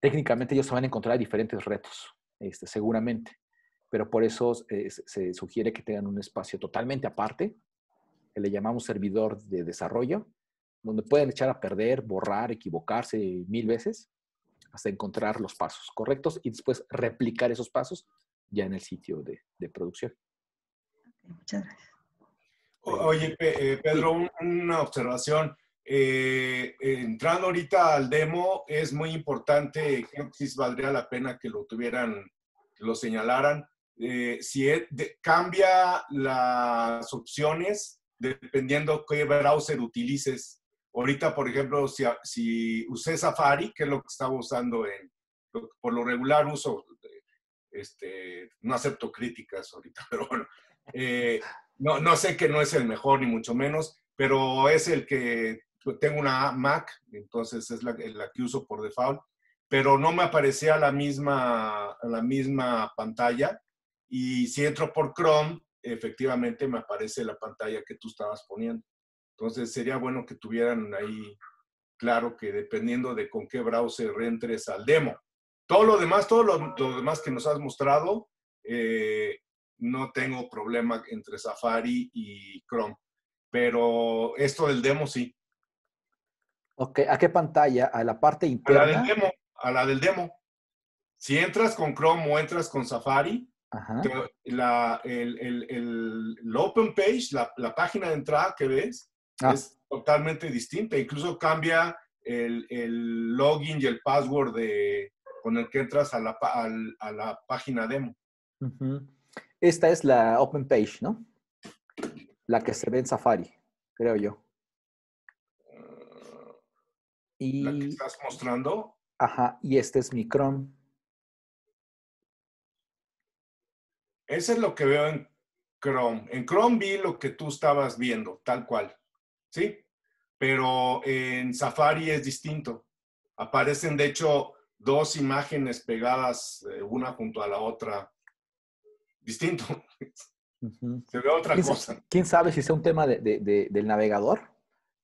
Técnicamente ellos se van a encontrar diferentes retos, este, seguramente, pero por eso eh, se sugiere que tengan un espacio totalmente aparte, que le llamamos servidor de desarrollo, donde pueden echar a perder, borrar, equivocarse mil veces hasta encontrar los pasos correctos y después replicar esos pasos ya en el sitio de, producción. muchas gracias. Oye, eh, Pedro, una observación. Eh, entrando ahorita al demo, es muy importante, creo que sí valdría la pena que lo tuvieran, que lo señalaran. Eh, si cambia las opciones dependiendo qué browser utilices Ahorita, por ejemplo, si, si usé Safari, que es lo que estaba usando en, por lo regular uso, este, no acepto críticas ahorita, pero bueno, eh, no, no sé que no es el mejor ni mucho menos, pero es el que tengo una Mac, entonces es la, la que uso por default, pero no me aparecía la misma, la misma pantalla y si entro por Chrome, efectivamente me aparece la pantalla que tú estabas poniendo. Entonces sería bueno que tuvieran ahí claro que dependiendo de con qué browser entres al demo. Todo lo demás, todo lo, demás que nos has mostrado, eh, no tengo problema entre Safari y Chrome. Pero esto del demo sí. Ok, ¿a qué pantalla? ¿A la parte interna? A la del demo. A la del demo. Si entras con Chrome o entras con Safari, la, el, open page, la, la, página de entrada que ves, Ah. Es totalmente distinta. Incluso cambia el, login y el password de, con el que entras a la, a, la página demo. Esta es la open page, ¿no? La que se ve en Safari, creo yo. y, ¿La que estás mostrando? Ajá, y este es mi Chrome. Ese es lo que veo en Chrome. En Chrome vi lo que tú estabas viendo, tal cual. ¿Sí? Pero en Safari es distinto. Aparecen, de hecho, dos imágenes pegadas eh, una junto a la otra. Distinto. Se ve otra cosa. ¿Quién sabe si sea un tema del navegador?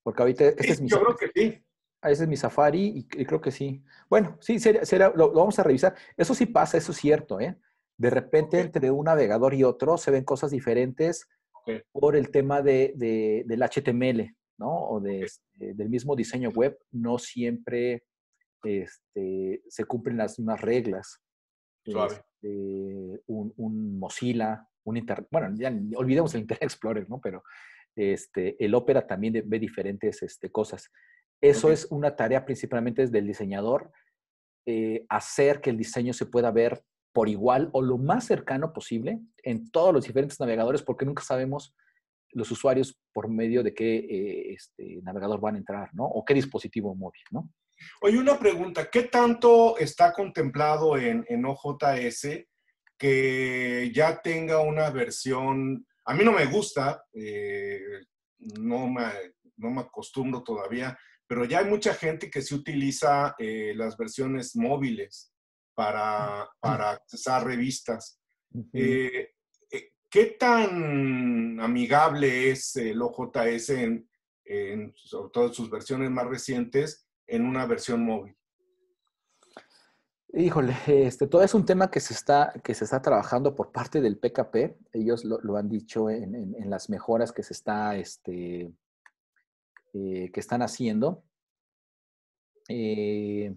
Porque ahorita este es mi Yo creo que sí. Ah, ese es mi Safari y, creo que sí. Bueno, sí, será, lo, vamos a revisar. Eso sí pasa, eso es cierto, ¿eh? De repente entre un navegador y otro se ven cosas diferentes por el tema de, del HTML, ¿no? O de, este, del mismo diseño web, no siempre este, se cumplen las mismas reglas. Este, un, Mozilla, un Internet, bueno, ya olvidemos el Internet Explorer, ¿no? Pero este, el Opera también ve diferentes este, cosas. Eso es una tarea principalmente desde el diseñador, eh, hacer que el diseño se pueda ver por igual o lo más cercano posible en todos los diferentes navegadores, porque nunca sabemos los usuarios por medio de qué eh, este, navegador van a entrar, ¿no? O qué dispositivo móvil, ¿no? Oye, una pregunta, ¿qué tanto está contemplado en, OJS que ya tenga una versión? A mí no me gusta, eh, no, me, no me acostumbro todavía, pero ya hay mucha gente que se utiliza eh, las versiones móviles para, para accesar revistas. Eh, eh, ¿Qué tan amigable es el OJS en, en sobre todo sus versiones más recientes en una versión móvil? Híjole, este, todo es un tema que se está, que se está trabajando por parte del PKP. Ellos lo, han dicho en, las mejoras que se está, este, eh, que están haciendo. Eh,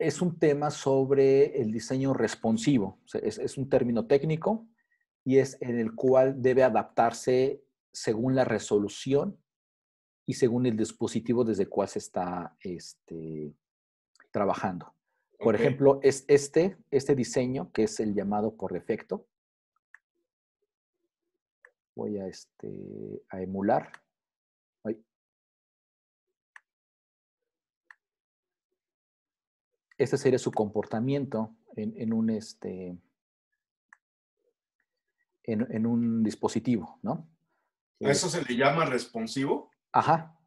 es un tema sobre el diseño responsivo. es, un término técnico y es en el cual debe adaptarse según la resolución y según el dispositivo desde el cual se está este, trabajando. Por ejemplo, es este, este diseño, que es el llamado por defecto. Voy a, este, a emular. Este sería su comportamiento en, un, este, en, un dispositivo, ¿no? ¿A eso se le llama responsivo? Ajá.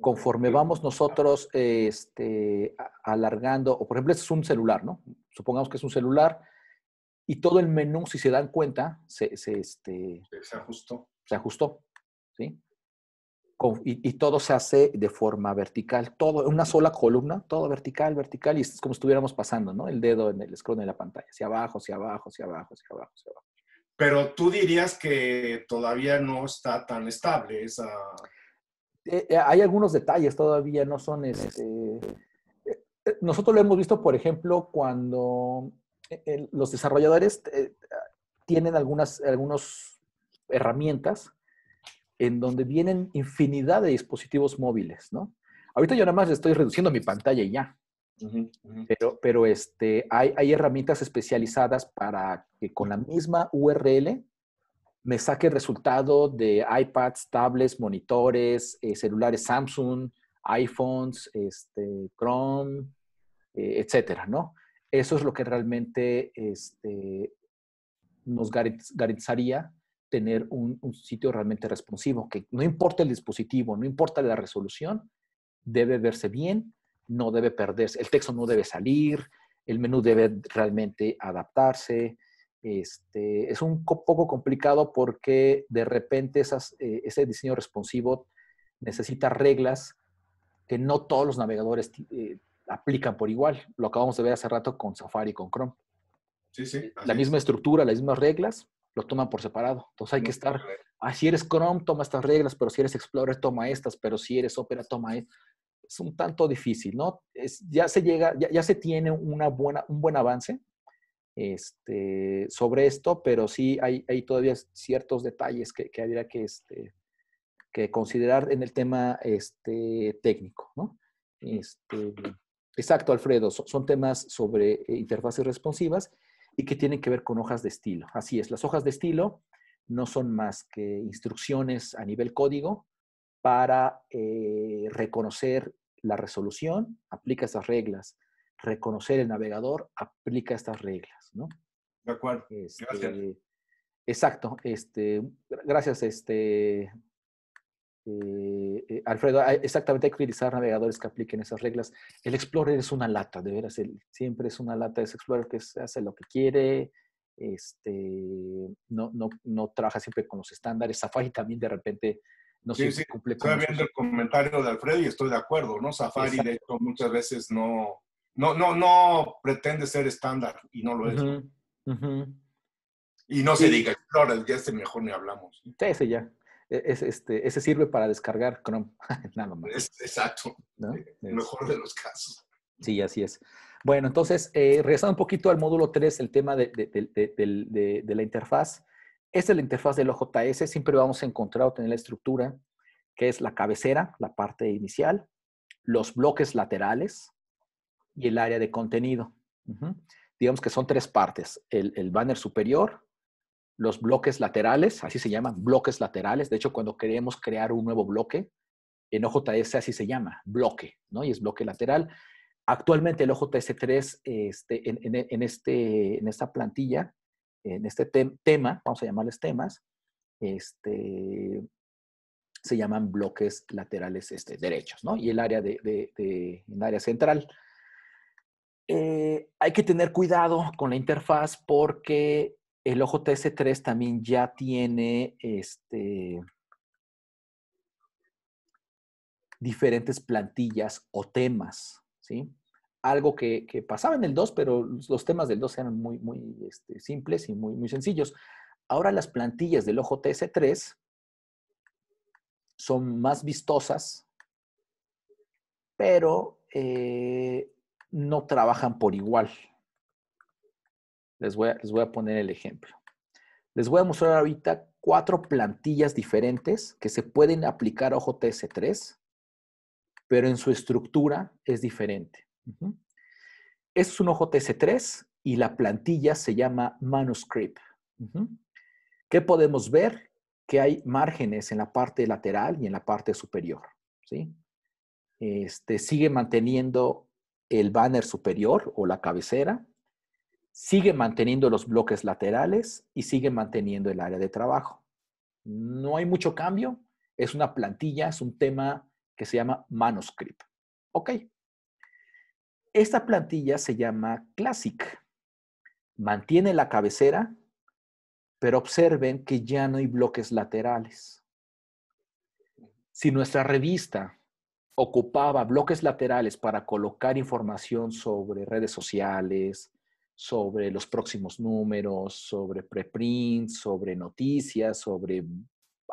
Conforme vamos nosotros este, alargando, o por ejemplo, este es un celular, ¿no? Supongamos que es un celular y todo el menú, si se dan cuenta, se, se, este, se ajustó. Se ajustó, ¿sí? Y, todo se hace de forma vertical, todo, una sola columna, todo vertical, vertical, y es como si estuviéramos pasando, ¿no? El dedo en el scroll de la pantalla, hacia abajo, hacia abajo, hacia abajo, hacia abajo, hacia abajo. Pero tú dirías que todavía no está tan estable esa... Eh, eh, hay algunos detalles, todavía no son... Este, eh, nosotros lo hemos visto, por ejemplo, cuando los desarrolladores tienen algunas algunos herramientas en donde vienen infinidad de dispositivos móviles, ¿no? Ahorita yo nada más estoy reduciendo mi pantalla y ya. Pero, pero este, hay, hay, herramientas especializadas para que con la misma URL me saque el resultado de iPads, tablets, monitores, eh, celulares Samsung, iPhones, este, Chrome, eh, etcétera, ¿no? Eso es lo que realmente este, nos garantizaría tener un, sitio realmente responsivo, que no importa el dispositivo, no importa la resolución, debe verse bien, no debe perderse, el texto no debe salir, el menú debe realmente adaptarse. Este, es un poco complicado porque de repente esas, eh, ese diseño responsivo necesita reglas que no todos los navegadores eh, aplican por igual. Lo acabamos de ver hace rato con Safari y con Chrome. Sí, sí. La misma estructura, las mismas reglas, lo toman por separado. Entonces hay que estar, ah, si eres Chrome, toma estas reglas, pero si eres Explorer, toma estas, pero si eres Opera, toma estas. Es un tanto difícil, ¿no? Es, ya se llega, ya, se tiene una buena, un buen avance este, sobre esto, pero sí hay, hay todavía ciertos detalles que, que habría que, este, que considerar en el tema este, técnico, ¿no? Este, exacto, Alfredo, son temas sobre eh, interfaces responsivas y que tienen que ver con hojas de estilo. Así es, las hojas de estilo no son más que instrucciones a nivel código para eh, reconocer la resolución, aplica esas reglas, reconocer el navegador, aplica estas reglas, ¿no? De acuerdo. Este, exacto. Este, gracias, este, eh, eh, Alfredo, exactamente hay que utilizar navegadores que apliquen esas reglas. El Explorer es una lata, de veras, siempre es una lata ese Explorer que hace lo que quiere, este, no, no, no trabaja siempre con los estándares. Safari también de repente no sí, sí. cumple Estoy viendo el comentario de Alfredo y estoy de acuerdo, ¿no? Safari, de hecho, muchas veces no, no, no, no pretende ser estándar y no lo es. Y no se diga Explorer, ya este mejor ni hablamos. Sí, ese ya. E, es, este, ese sirve para descargar Chrome, nada más. exacto. mejor de los casos. Sí, así es. Bueno, entonces, eh, regresando un poquito al módulo 3, el tema de, la interfaz. Esta es la interfaz del OJS. Siempre vamos a encontrar o tener la estructura, que es la cabecera, la parte inicial, los bloques laterales y el área de contenido. Digamos que son tres partes. el banner superior, los bloques laterales, así se llaman, bloques laterales. De hecho, cuando queremos crear un nuevo bloque, en OJS así se llama, bloque, ¿no? Y es bloque lateral. Actualmente el OJS 3, este, en, este, en esta plantilla, en este tema, vamos a llamarles temas, este, se llaman bloques laterales este, derechos, ¿no? Y el área, de, el área central. Eh, hay que tener cuidado con la interfaz porque el OJS 3 también ya tiene este, diferentes plantillas o temas, ¿sí? algo que, pasaba en el 2, pero los temas del 2 eran muy, muy este, simples y muy, muy sencillos. Ahora las plantillas del OJS3 son más vistosas, pero eh, no trabajan por igual. Les voy, a, les voy a poner el ejemplo. Les voy a mostrar ahorita cuatro plantillas diferentes que se pueden aplicar a OJS3, pero en su estructura es diferente. Este es un OJS3 y la plantilla se llama Manuscript. ¿Qué podemos ver? Que hay márgenes en la parte lateral y en la parte superior. ¿sí? Este, sigue manteniendo el banner superior o la cabecera, sigue manteniendo los bloques laterales y sigue manteniendo el área de trabajo. No hay mucho cambio, es una plantilla, es un tema que se llama Manuscript. Ok. Esta plantilla se llama Classic. Mantiene la cabecera, pero observen que ya no hay bloques laterales. Si nuestra revista ocupaba bloques laterales para colocar información sobre redes sociales, sobre los próximos números, sobre preprints, sobre noticias, sobre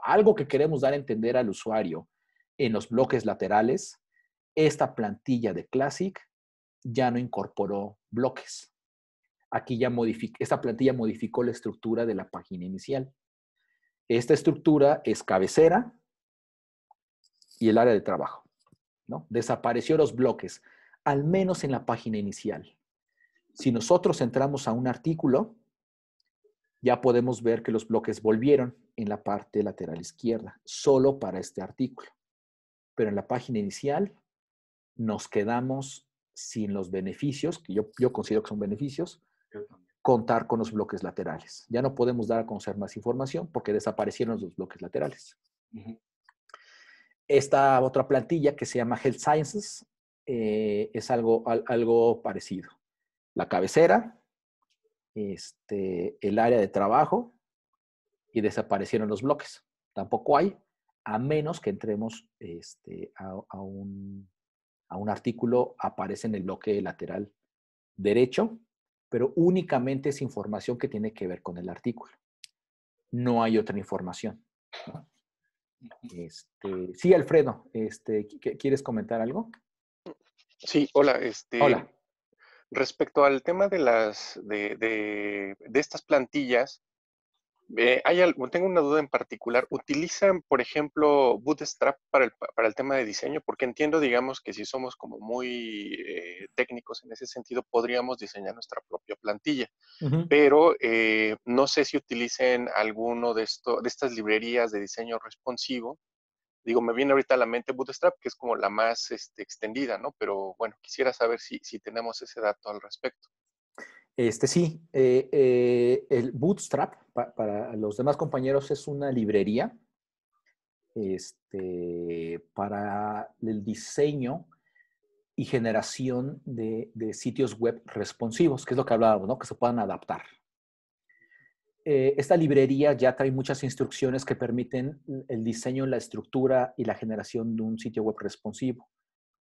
algo que queremos dar a entender al usuario en los bloques laterales, esta plantilla de Classic ya no incorporó bloques. Aquí ya esta plantilla modificó la estructura de la página inicial. Esta estructura es cabecera y el área de trabajo. ¿no? Desapareció los bloques, al menos en la página inicial. Si nosotros entramos a un artículo, ya podemos ver que los bloques volvieron en la parte lateral izquierda, solo para este artículo. Pero en la página inicial nos quedamos sin los beneficios, que yo, yo considero que son beneficios, contar con los bloques laterales. Ya no podemos dar a conocer más información porque desaparecieron los bloques laterales esta otra plantilla que se llama Health Sciences eh, es algo, algo parecido. La cabecera, este, el área de trabajo y desaparecieron los bloques. Tampoco hay, a menos que entremos este, a, un, a un artículo, aparece en el bloque lateral derecho, pero únicamente es información que tiene que ver con el artículo. No hay otra información. Este, sí, Alfredo, este, ¿quieres comentar algo? Sí, hola. Este, hola. Respecto al tema de las de, de estas plantillas, eh, hay algo, tengo una duda en particular. ¿Utilizan, por ejemplo, Bootstrap para el, para el tema de diseño? Porque entiendo, digamos, que si somos como muy eh, técnicos en ese sentido, podríamos diseñar nuestra propia plantilla. Pero eh, no sé si utilicen alguno de, esto, de estas librerías de diseño responsivo. Digo, me viene ahorita a la mente Bootstrap, que es como la más este, extendida, ¿no? Pero bueno, quisiera saber si, si tenemos ese dato al respecto. Este sí, eh, eh, el Bootstrap para los demás compañeros es una librería este, para el diseño y generación de, sitios web responsivos, que es lo que hablábamos, ¿no? que se puedan adaptar. Eh, esta librería ya trae muchas instrucciones que permiten el diseño, la estructura y la generación de un sitio web responsivo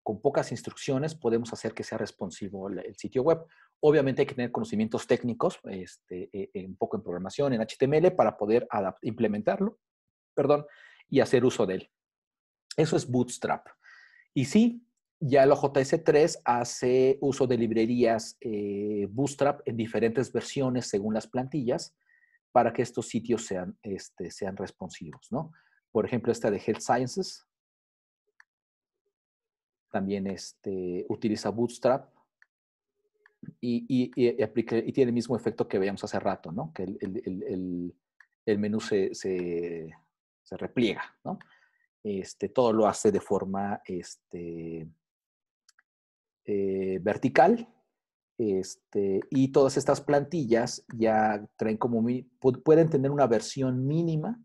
con pocas instrucciones podemos hacer que sea responsivo el, sitio web. Obviamente hay que tener conocimientos técnicos, este, eh, un poco en programación, en HTML, para poder implementarlo, perdón, y hacer uso de él. Eso es Bootstrap. Y sí, ya el OJS3 hace uso de librerías eh, Bootstrap en diferentes versiones según las plantillas para que estos sitios sean, este, sean responsivos, ¿no? Por ejemplo, esta de Health Sciences, también este, utiliza Bootstrap y, y, tiene el mismo efecto que veíamos hace rato, ¿no? Que el, menú se, se, repliega, ¿no? Este, todo lo hace de forma este, eh, vertical. Este, y todas estas plantillas ya traen como, pueden tener una versión mínima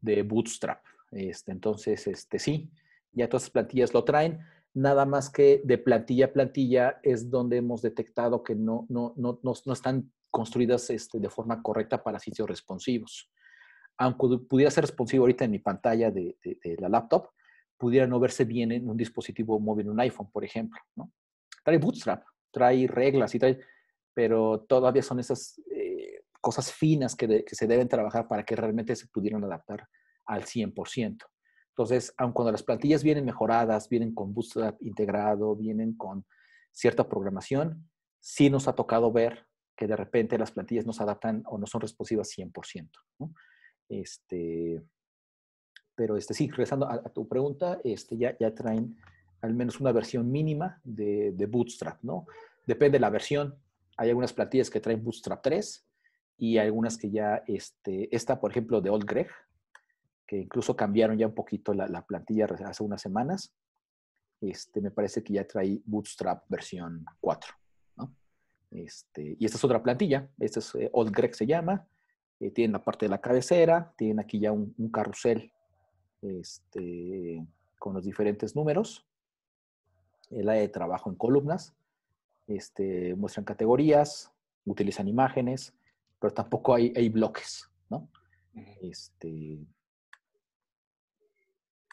de Bootstrap. Este, entonces, este, sí, ya todas las plantillas lo traen, nada más que de plantilla a plantilla es donde hemos detectado que no, no, no, no, están construidas este, de forma correcta para sitios responsivos. Aunque pudiera ser responsivo ahorita en mi pantalla de, de, la laptop, pudiera no verse bien en un dispositivo móvil, un iPhone, por ejemplo. ¿no? trae Bootstrap, trae reglas y trae, pero todavía son esas eh, cosas finas que, que, se deben trabajar para que realmente se pudieran adaptar al 100%. Entonces, aun cuando las plantillas vienen mejoradas, vienen con Bootstrap integrado, vienen con cierta programación, sí nos ha tocado ver que de repente las plantillas no se adaptan o no son responsivas 100%. ¿no? Este, pero este, sí, regresando a, tu pregunta, este, ya, ya traen al menos una versión mínima de, de, Bootstrap, ¿no? Depende de la versión. Hay algunas plantillas que traen Bootstrap 3 y algunas que ya, este, esta, por ejemplo, de Old Greg, que incluso cambiaron ya un poquito la, la plantilla hace unas semanas. Este, me parece que ya trae Bootstrap versión 4. Este, y esta es otra plantilla, esta es eh, Old Greg se llama, eh, tiene la parte de la cabecera, tiene aquí ya un, carrusel este, con los diferentes números, el área de trabajo en columnas, este, muestran categorías, utilizan imágenes, pero tampoco hay, hay bloques, ¿no? Este,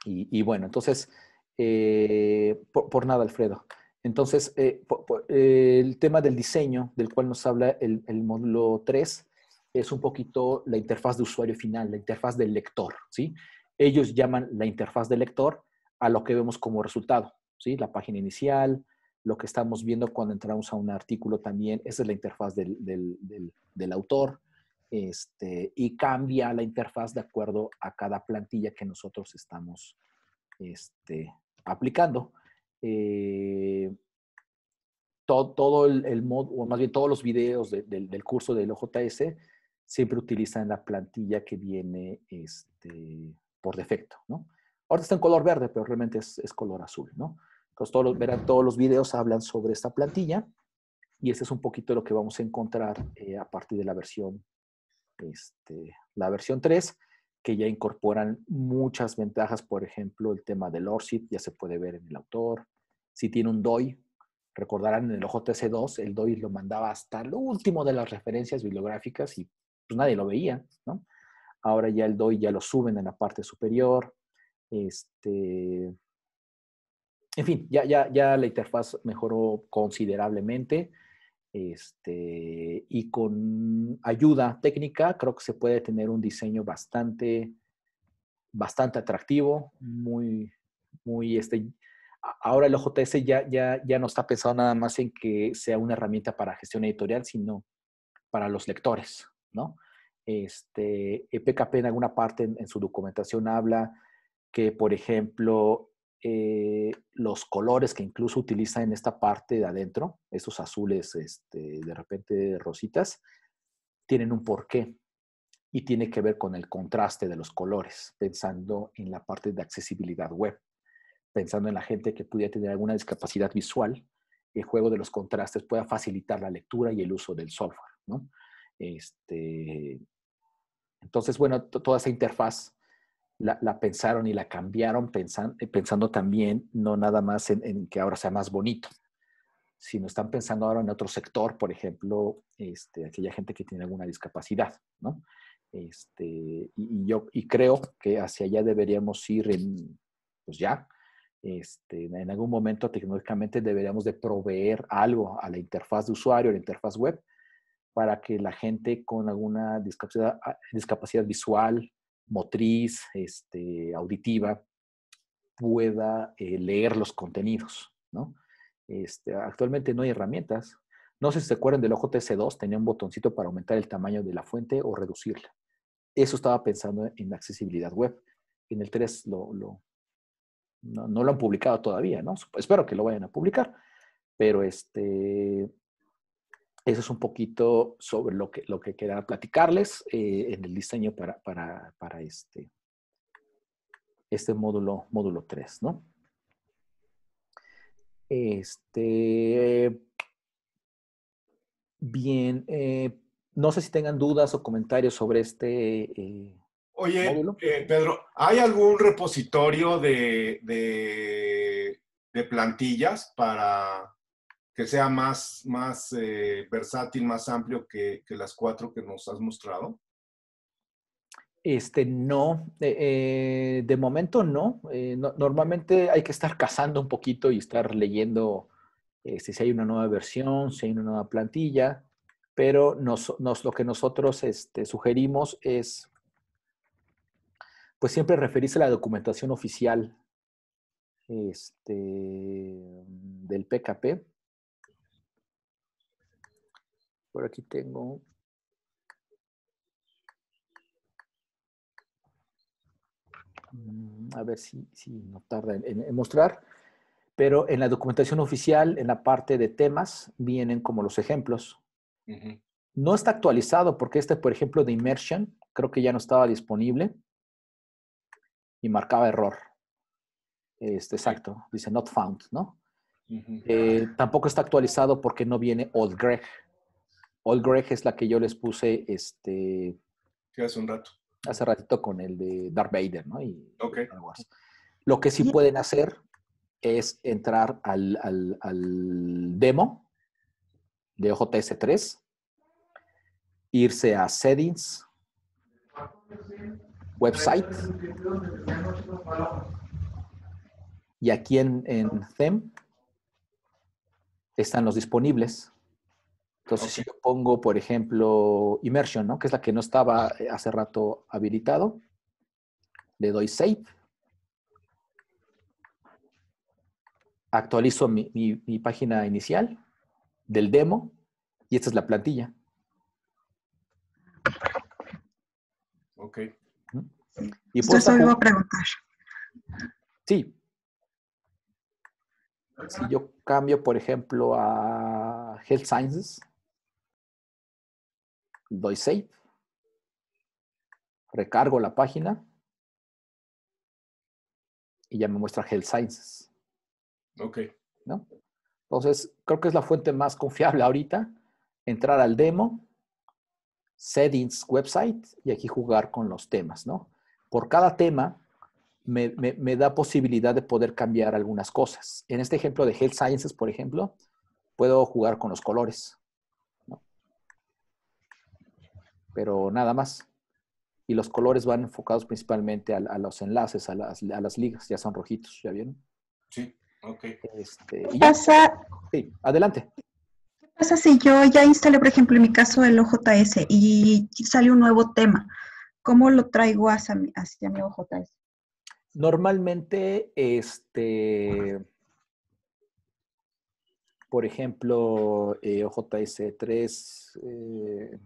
y, bueno, entonces, eh, por, nada, Alfredo. Entonces, eh, el tema del diseño, del cual nos habla el, módulo 3, es un poquito la interfaz de usuario final, la interfaz del lector, ¿sí? Ellos llaman la interfaz del lector a lo que vemos como resultado, La página inicial, lo que estamos viendo cuando entramos a un artículo también, esa es la interfaz del, autor, este, y cambia la interfaz de acuerdo a cada plantilla que nosotros estamos este, aplicando. Eh, todo, todo, el, el o más bien todos los videos del curso del OJS siempre utilizan la plantilla que viene este, por defecto, ¿no? Ahora está en color verde, pero realmente es, es color azul, ¿no? Entonces, todos los, verán, todos los videos hablan sobre esta plantilla y este es un poquito lo que vamos a encontrar eh, a partir de la versión, este, la versión 3 que ya incorporan muchas ventajas, por ejemplo, el tema del ORCID, ya se puede ver en el autor. Si tiene un DOI, recordarán en el OJTC2, el DOI lo mandaba hasta lo último de las referencias bibliográficas y pues nadie lo veía, ¿no? Ahora ya el DOI ya lo suben en la parte superior. Este, en fin, ya, ya, ya la interfaz mejoró considerablemente. Este, y con ayuda técnica creo que se puede tener un diseño bastante, bastante atractivo, muy, muy, este, ahora el OJS ya, ya, ya no está pensado nada más en que sea una herramienta para gestión editorial, sino para los lectores, ¿no? Este, PKP en alguna parte en su documentación habla que, por ejemplo, eh, los colores que incluso utiliza en esta parte de adentro, esos azules este, de repente rositas, tienen un porqué y tiene que ver con el contraste de los colores, pensando en la parte de accesibilidad web, pensando en la gente que pudiera tener alguna discapacidad visual, el juego de los contrastes pueda facilitar la lectura y el uso del software. ¿no? Este, entonces, bueno, toda esa interfaz la, pensaron y la cambiaron pensando, eh, pensando también no nada más en, que ahora sea más bonito, sino están pensando ahora en otro sector, por ejemplo, este, aquella gente que tiene alguna discapacidad, ¿no? Este, y, yo y creo que hacia allá deberíamos ir pues ya, este, en algún momento tecnológicamente deberíamos de proveer algo a la interfaz de usuario, a la interfaz web, para que la gente con alguna discapacidad, ah, discapacidad visual, motriz, este, auditiva, pueda eh, leer los contenidos, ¿no? Este, actualmente no hay herramientas. No sé si se acuerdan del OJTC2, tenía un botoncito para aumentar el tamaño de la fuente o reducirla. Eso estaba pensando en accesibilidad web. En el 3 lo, no, lo han publicado todavía, ¿no? Espero que lo vayan a publicar, pero este, eso es un poquito sobre lo que, lo que quería platicarles eh, en el diseño para, para, para, este, este módulo, módulo 3, ¿no? Este, bien, eh, no sé si tengan dudas o comentarios sobre este eh, Oye, Pedro, ¿hay algún repositorio de, de, de plantillas para, que sea más, más eh, versátil, más amplio que, las cuatro que nos has mostrado? Este, no, eh, de momento no. Eh, no. Normalmente hay que estar cazando un poquito y estar leyendo este, si hay una nueva versión, si hay una nueva plantilla, pero nos, lo que nosotros este, sugerimos es, pues siempre referirse a la documentación oficial este, del PKP. Por aquí tengo Mm, a ver si, si no tarda en, mostrar, pero en la documentación oficial, en la parte de temas, vienen como los ejemplos. No está actualizado porque este, por ejemplo, de Immersion, creo que ya no estaba disponible y marcaba error. Este, exacto, dice not found, ¿no? Eh, tampoco está actualizado porque no viene Old Greg. Old Greg es la que yo les puse este. hace un rato hace ratito con el de Darth Vader, ¿no? Y okay. Lo que sí pueden hacer es entrar al, demo de OJS 3, irse a Settings, Website, y aquí en, en Them están los disponibles. Entonces, si yo pongo, por ejemplo, Immersion, ¿no? que es la que no estaba eh, hace rato habilitado, le doy Save. Actualizo mi, página inicial del demo y esta es la plantilla. Ok. Y Esto iba a preguntar. Sí. Si yo cambio, por ejemplo, a Health Sciences, doy save, recargo la página y ya me muestra Health Sciences. Ok. ¿no? Entonces, creo que es la fuente más confiable ahorita. Entrar al demo, settings website y aquí jugar con los temas, ¿no? Por cada tema me, me, da posibilidad de poder cambiar algunas cosas. En este ejemplo de Health Sciences, por ejemplo, puedo jugar con los colores pero nada más. Y los colores van enfocados principalmente a, los enlaces, a las, a las, ligas, ya son rojitos, ¿ya vieron? Sí, ok. Este, ¿Qué pasa? Sí, adelante. ¿Qué pasa si yo ya instalé, por ejemplo, en mi caso el OJS y sale un nuevo tema? ¿Cómo lo traigo hacia mi, hacia mi OJS? Normalmente, este, por ejemplo, eh, OJS 3, eh,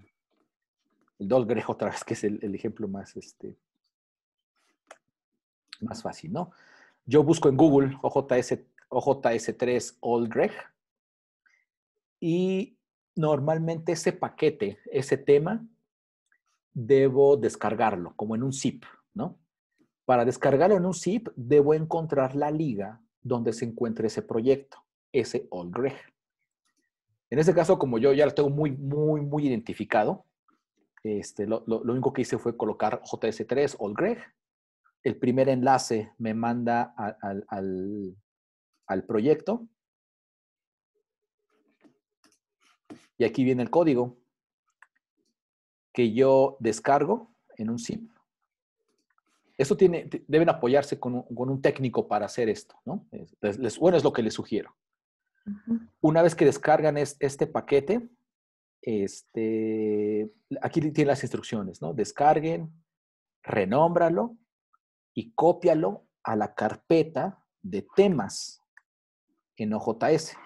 el Dolgreg otra vez, que es el, ejemplo más, este, más fácil, ¿no? Yo busco en Google OJS, OJS3 Old y normalmente ese paquete, ese tema, debo descargarlo como en un zip, ¿no? Para descargarlo en un zip, debo encontrar la liga donde se encuentre ese proyecto, ese Old En este caso, como yo ya lo tengo muy, muy, muy identificado, este, lo, único que hice fue colocar JS3 Old Greg. El primer enlace me manda al, proyecto. Y aquí viene el código que yo descargo en un zip. Esto tiene, deben apoyarse con un, técnico para hacer esto, ¿no? bueno, es lo que les sugiero. Una vez que descargan este paquete, este, aquí tiene las instrucciones, ¿no? Descarguen, renómbralo y cópialo a la carpeta de temas en OJS.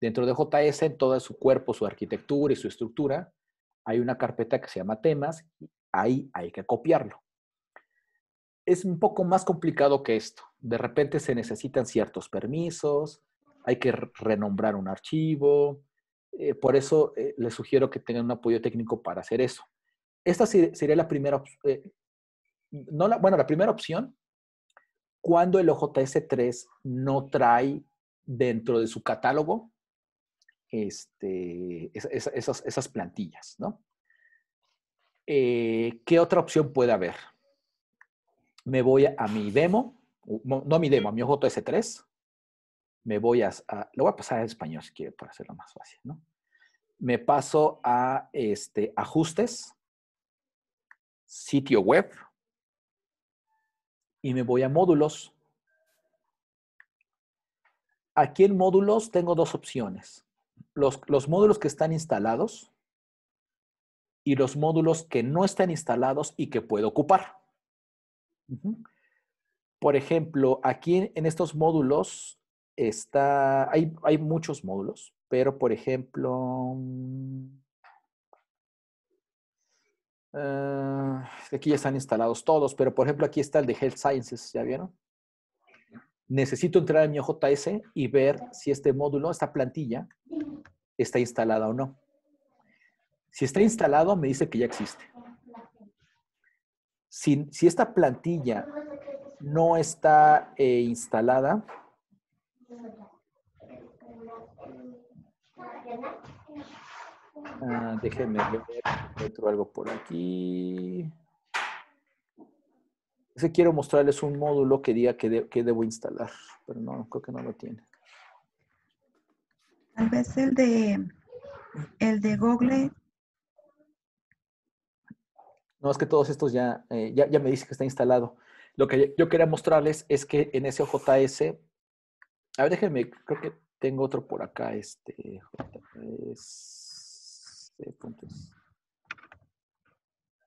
Dentro de OJS, en todo su cuerpo, su arquitectura y su estructura, hay una carpeta que se llama temas, y ahí hay que copiarlo. Es un poco más complicado que esto. De repente se necesitan ciertos permisos, hay que renombrar un archivo, eh, por eso eh, les sugiero que tengan un apoyo técnico para hacer eso. Esta sería la primera, eh, bueno, la primera opción cuando el OJS 3 no trae dentro de su catálogo este, esas, plantillas, ¿no? ¿Qué otra opción puede haber? Me voy a, mi demo, no a mi demo, a mi OJS 3, me voy a, lo voy a pasar a español si quiere para hacerlo más fácil, ¿no? Me paso a este, ajustes, sitio web, y me voy a módulos. Aquí en módulos tengo dos opciones. Los, los módulos que están instalados y los módulos que no están instalados y que puedo ocupar. Por ejemplo, aquí en estos módulos está, hay, hay muchos módulos, pero por ejemplo, uh, aquí ya están instalados todos, pero por ejemplo aquí está el de Health Sciences, ¿ya vieron? Necesito entrar en mi OJS y ver si este módulo, esta plantilla, está instalada o no. Si está instalado, me dice que ya existe. Si, si esta plantilla no está eh, instalada, ah, déjenme ver algo por aquí. Quiero mostrarles un módulo que diga que, que debo instalar, pero no, creo que no lo tiene. Tal vez el de el de Google no, es que todos estos ya, eh, ya, me dice que está instalado. Lo que yo quería mostrarles es que en ese OJS, a ver, déjenme, creo que tengo otro por acá, este, JS, puntos.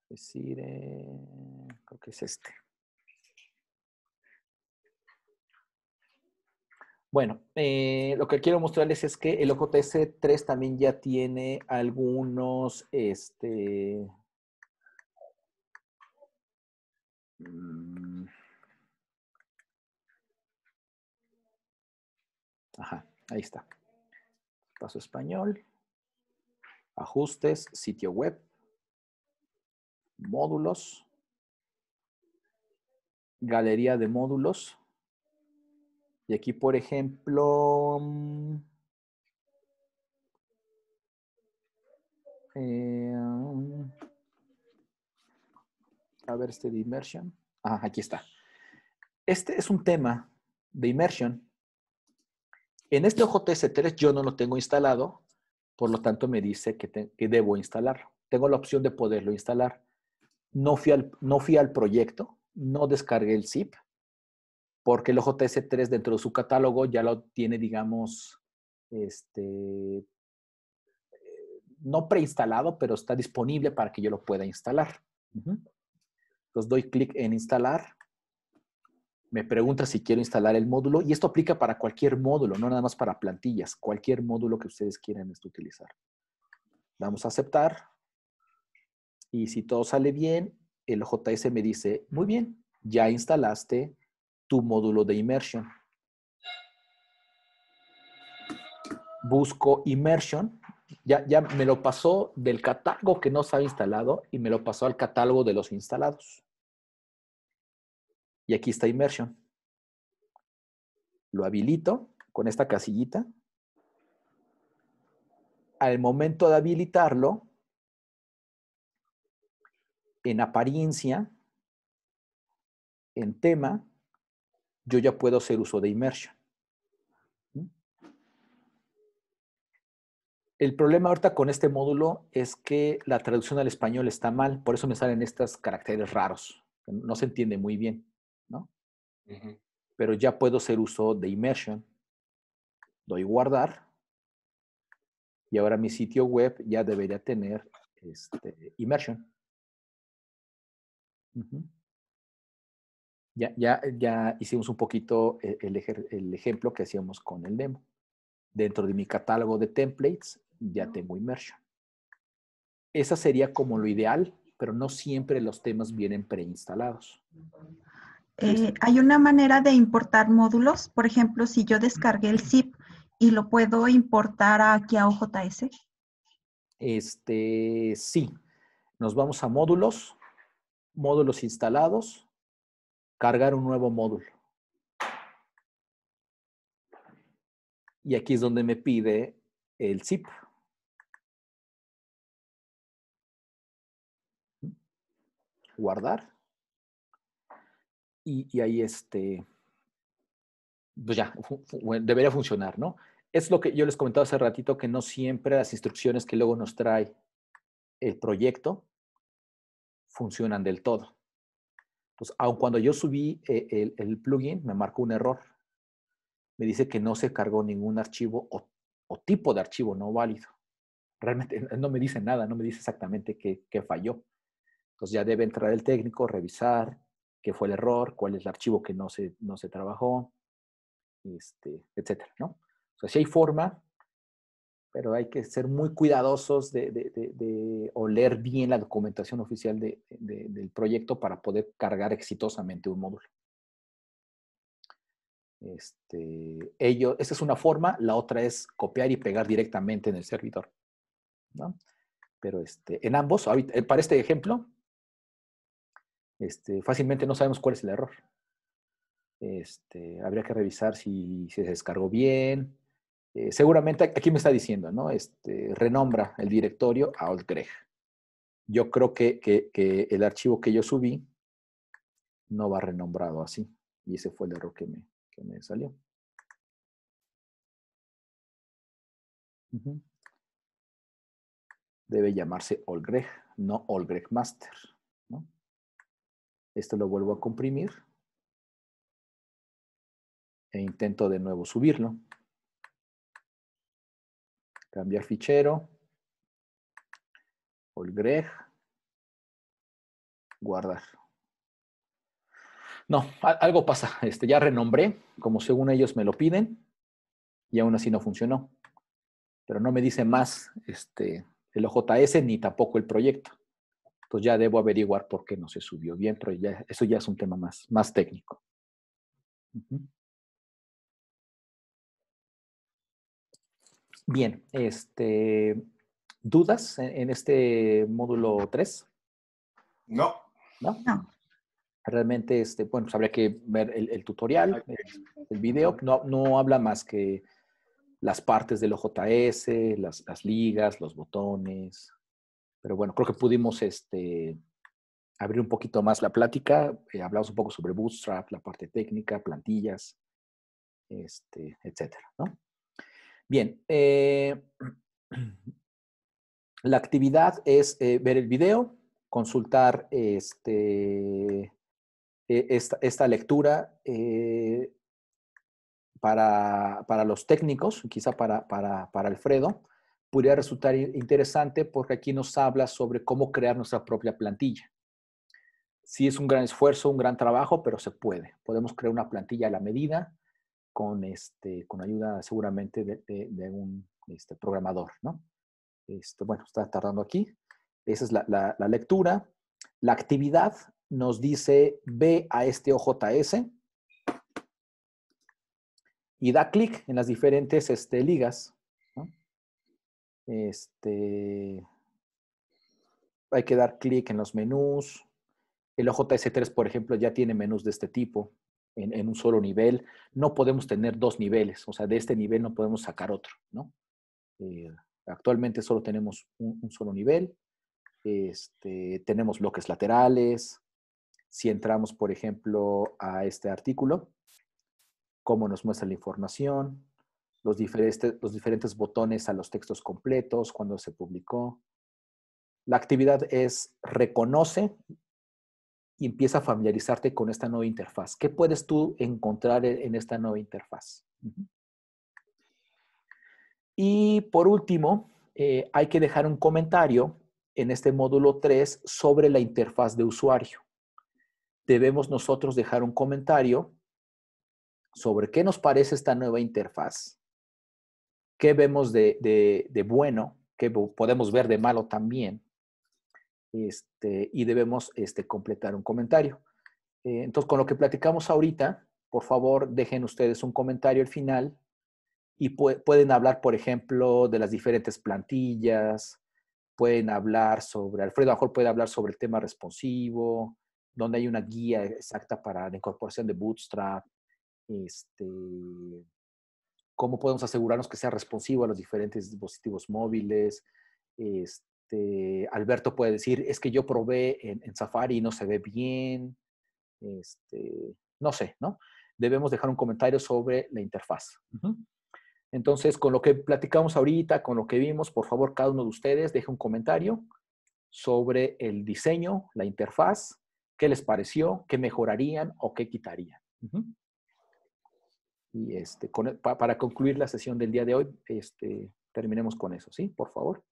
Decir, eh, creo que es este. Bueno, eh, lo que quiero mostrarles es que el OJS 3 también ya tiene algunos, este, Mm. Ajá, ahí está. Paso español. Ajustes, sitio web. Módulos. Galería de módulos. Y aquí, por ejemplo, mm, eh, a ver este de immersion. Ah, aquí está. Este es un tema de immersion. En este OJS3 yo no lo tengo instalado, por lo tanto me dice que, debo instalarlo. Tengo la opción de poderlo instalar. No fui, al, no fui al proyecto, no descargué el zip, porque el OJS3 dentro de su catálogo ya lo tiene, digamos, este, eh, no preinstalado, pero está disponible para que yo lo pueda instalar. Entonces doy clic en instalar. Me pregunta si quiero instalar el módulo y esto aplica para cualquier módulo, no nada más para plantillas, cualquier módulo que ustedes quieran utilizar. Damos a aceptar y si todo sale bien, el JS me dice, muy bien, ya instalaste tu módulo de immersion. Busco immersion ya, ya me lo pasó del catálogo que no estaba instalado y me lo pasó al catálogo de los instalados. Y aquí está Immersion. Lo habilito con esta casillita. Al momento de habilitarlo, en apariencia, en tema, yo ya puedo hacer uso de Immersion. El problema ahorita con este módulo es que la traducción al español está mal, por eso me salen estos caracteres raros. No se entiende muy bien. Pero ya puedo hacer uso de immersion. Doy guardar. Y ahora mi sitio web ya debería tener este, immersion. ya, ya, ya hicimos un poquito eh, el ejemplo que hacíamos con el demo. Dentro de mi catálogo de templates ya tengo Immersion. Esa sería como lo ideal, pero no siempre los temas vienen preinstalados. Eh, ¿Hay una manera de importar módulos? Por ejemplo, si yo descargué el zip y lo puedo importar aquí a OJS. Este, sí. Nos vamos a módulos, módulos instalados, cargar un nuevo módulo. Y aquí es donde me pide el zip. Guardar. Y, ahí este, pues ya, debería funcionar, ¿no? Es lo que yo les comentaba hace ratito, que no siempre las instrucciones que luego nos trae el proyecto funcionan del todo. Entonces, aun cuando yo subí eh, el, plugin, me marcó un error. me dice que no se cargó ningún archivo o, tipo de archivo no válido. Realmente no me dice nada, no me dice exactamente qué, falló. Entonces ya debe entrar el técnico, revisar qué fue el error, cuál es el archivo que no se, no se trabajó, este, etcétera, ¿no? O sea, si hay forma, pero hay que ser muy cuidadosos de, de, de, oler bien la documentación oficial del proyecto para poder cargar exitosamente un módulo. Este, ello, esa es una forma, la otra es copiar y pegar directamente en el servidor. ¿no? Pero este, en ambos, eh, para este ejemplo, este, fácilmente no sabemos cuál es el error. Este, habría que revisar si, se descargó bien. Eh, seguramente aquí me está diciendo, ¿no? Este, renombra el directorio a OldGreg. Yo creo que, que, el archivo que yo subí no va renombrado así. Y ese fue el error que me, que me salió. Debe llamarse Olgreg, no Olgreg Master. Esto lo vuelvo a comprimir. E intento de nuevo subirlo. Cambiar fichero. Olgreg. Guardar. No, algo pasa. Este, ya renombré, como según ellos me lo piden, y aún así no funcionó. Pero no me dice más este, el OJS ni tampoco el proyecto. Entonces ya debo averiguar por qué no se subió bien, pero ya, eso ya es un tema más, más técnico. Bien, este, ¿dudas en, en este módulo 3? No. ¿No? No. Realmente, este, bueno, pues habría que ver el, tutorial, el, video. No, no habla más que las partes del OJS, las, las ligas, los botones. Pero bueno, creo que pudimos este, abrir un poquito más la plática. Eh, hablamos un poco sobre Bootstrap, la parte técnica, plantillas, este, etcétera, ¿no? Bien. Eh, la actividad es eh, ver el video, consultar este, eh, esta, lectura eh, para, los técnicos, quizá para, para, Alfredo, podría resultar interesante porque aquí nos habla sobre cómo crear nuestra propia plantilla. Sí es un gran esfuerzo, un gran trabajo, pero se puede. Podemos crear una plantilla a la medida con, este, con ayuda seguramente de, un este, programador, ¿no? Esto, bueno, está tardando aquí. Esa es la, la lectura. La actividad nos dice ve a este OJS y da clic en las diferentes este, ligas. Este, hay que dar clic en los menús. El OJS3, por ejemplo, ya tiene menús de este tipo en, un solo nivel. No podemos tener dos niveles, o sea, de este nivel no podemos sacar otro, ¿no? Eh, actualmente solo tenemos un, solo nivel. Este, tenemos bloques laterales, si entramos, por ejemplo, a este artículo, cómo nos muestra la información, los diferentes, botones a los textos completos, cuando se publicó. La actividad es reconoce y empieza a familiarizarte con esta nueva interfaz. ¿Qué puedes tú encontrar e-, en esta nueva interfaz? Y por último, eh, hay que dejar un comentario en este módulo 3 sobre la interfaz de usuario debemos nosotros dejar un comentario sobre qué nos parece esta nueva interfaz, qué vemos de, bueno, qué podemos ver de malo también, este, y debemos este, completar un comentario. Eh, entonces, con lo que platicamos ahorita, por favor, dejen ustedes un comentario al final y pueden hablar, por ejemplo, de las diferentes plantillas, pueden hablar sobre, Alfredo mejor puede hablar sobre el tema responsivo, donde hay una guía exacta para la incorporación de Bootstrap, este, cómo podemos asegurarnos que sea responsivo a los diferentes dispositivos móviles. Este, Alberto puede decir, es que yo probé en, Safari y no se ve bien. Este, no sé, ¿no? Debemos dejar un comentario sobre la interfaz. Entonces, con lo que platicamos ahorita, con lo que vimos, por favor, cada uno de ustedes deje un comentario sobre el diseño, la interfaz, ¿Qué les pareció? ¿Qué mejorarían o qué quitarían? Y este, para concluir la sesión del día de hoy, este, terminemos con eso, ¿sí? Por favor.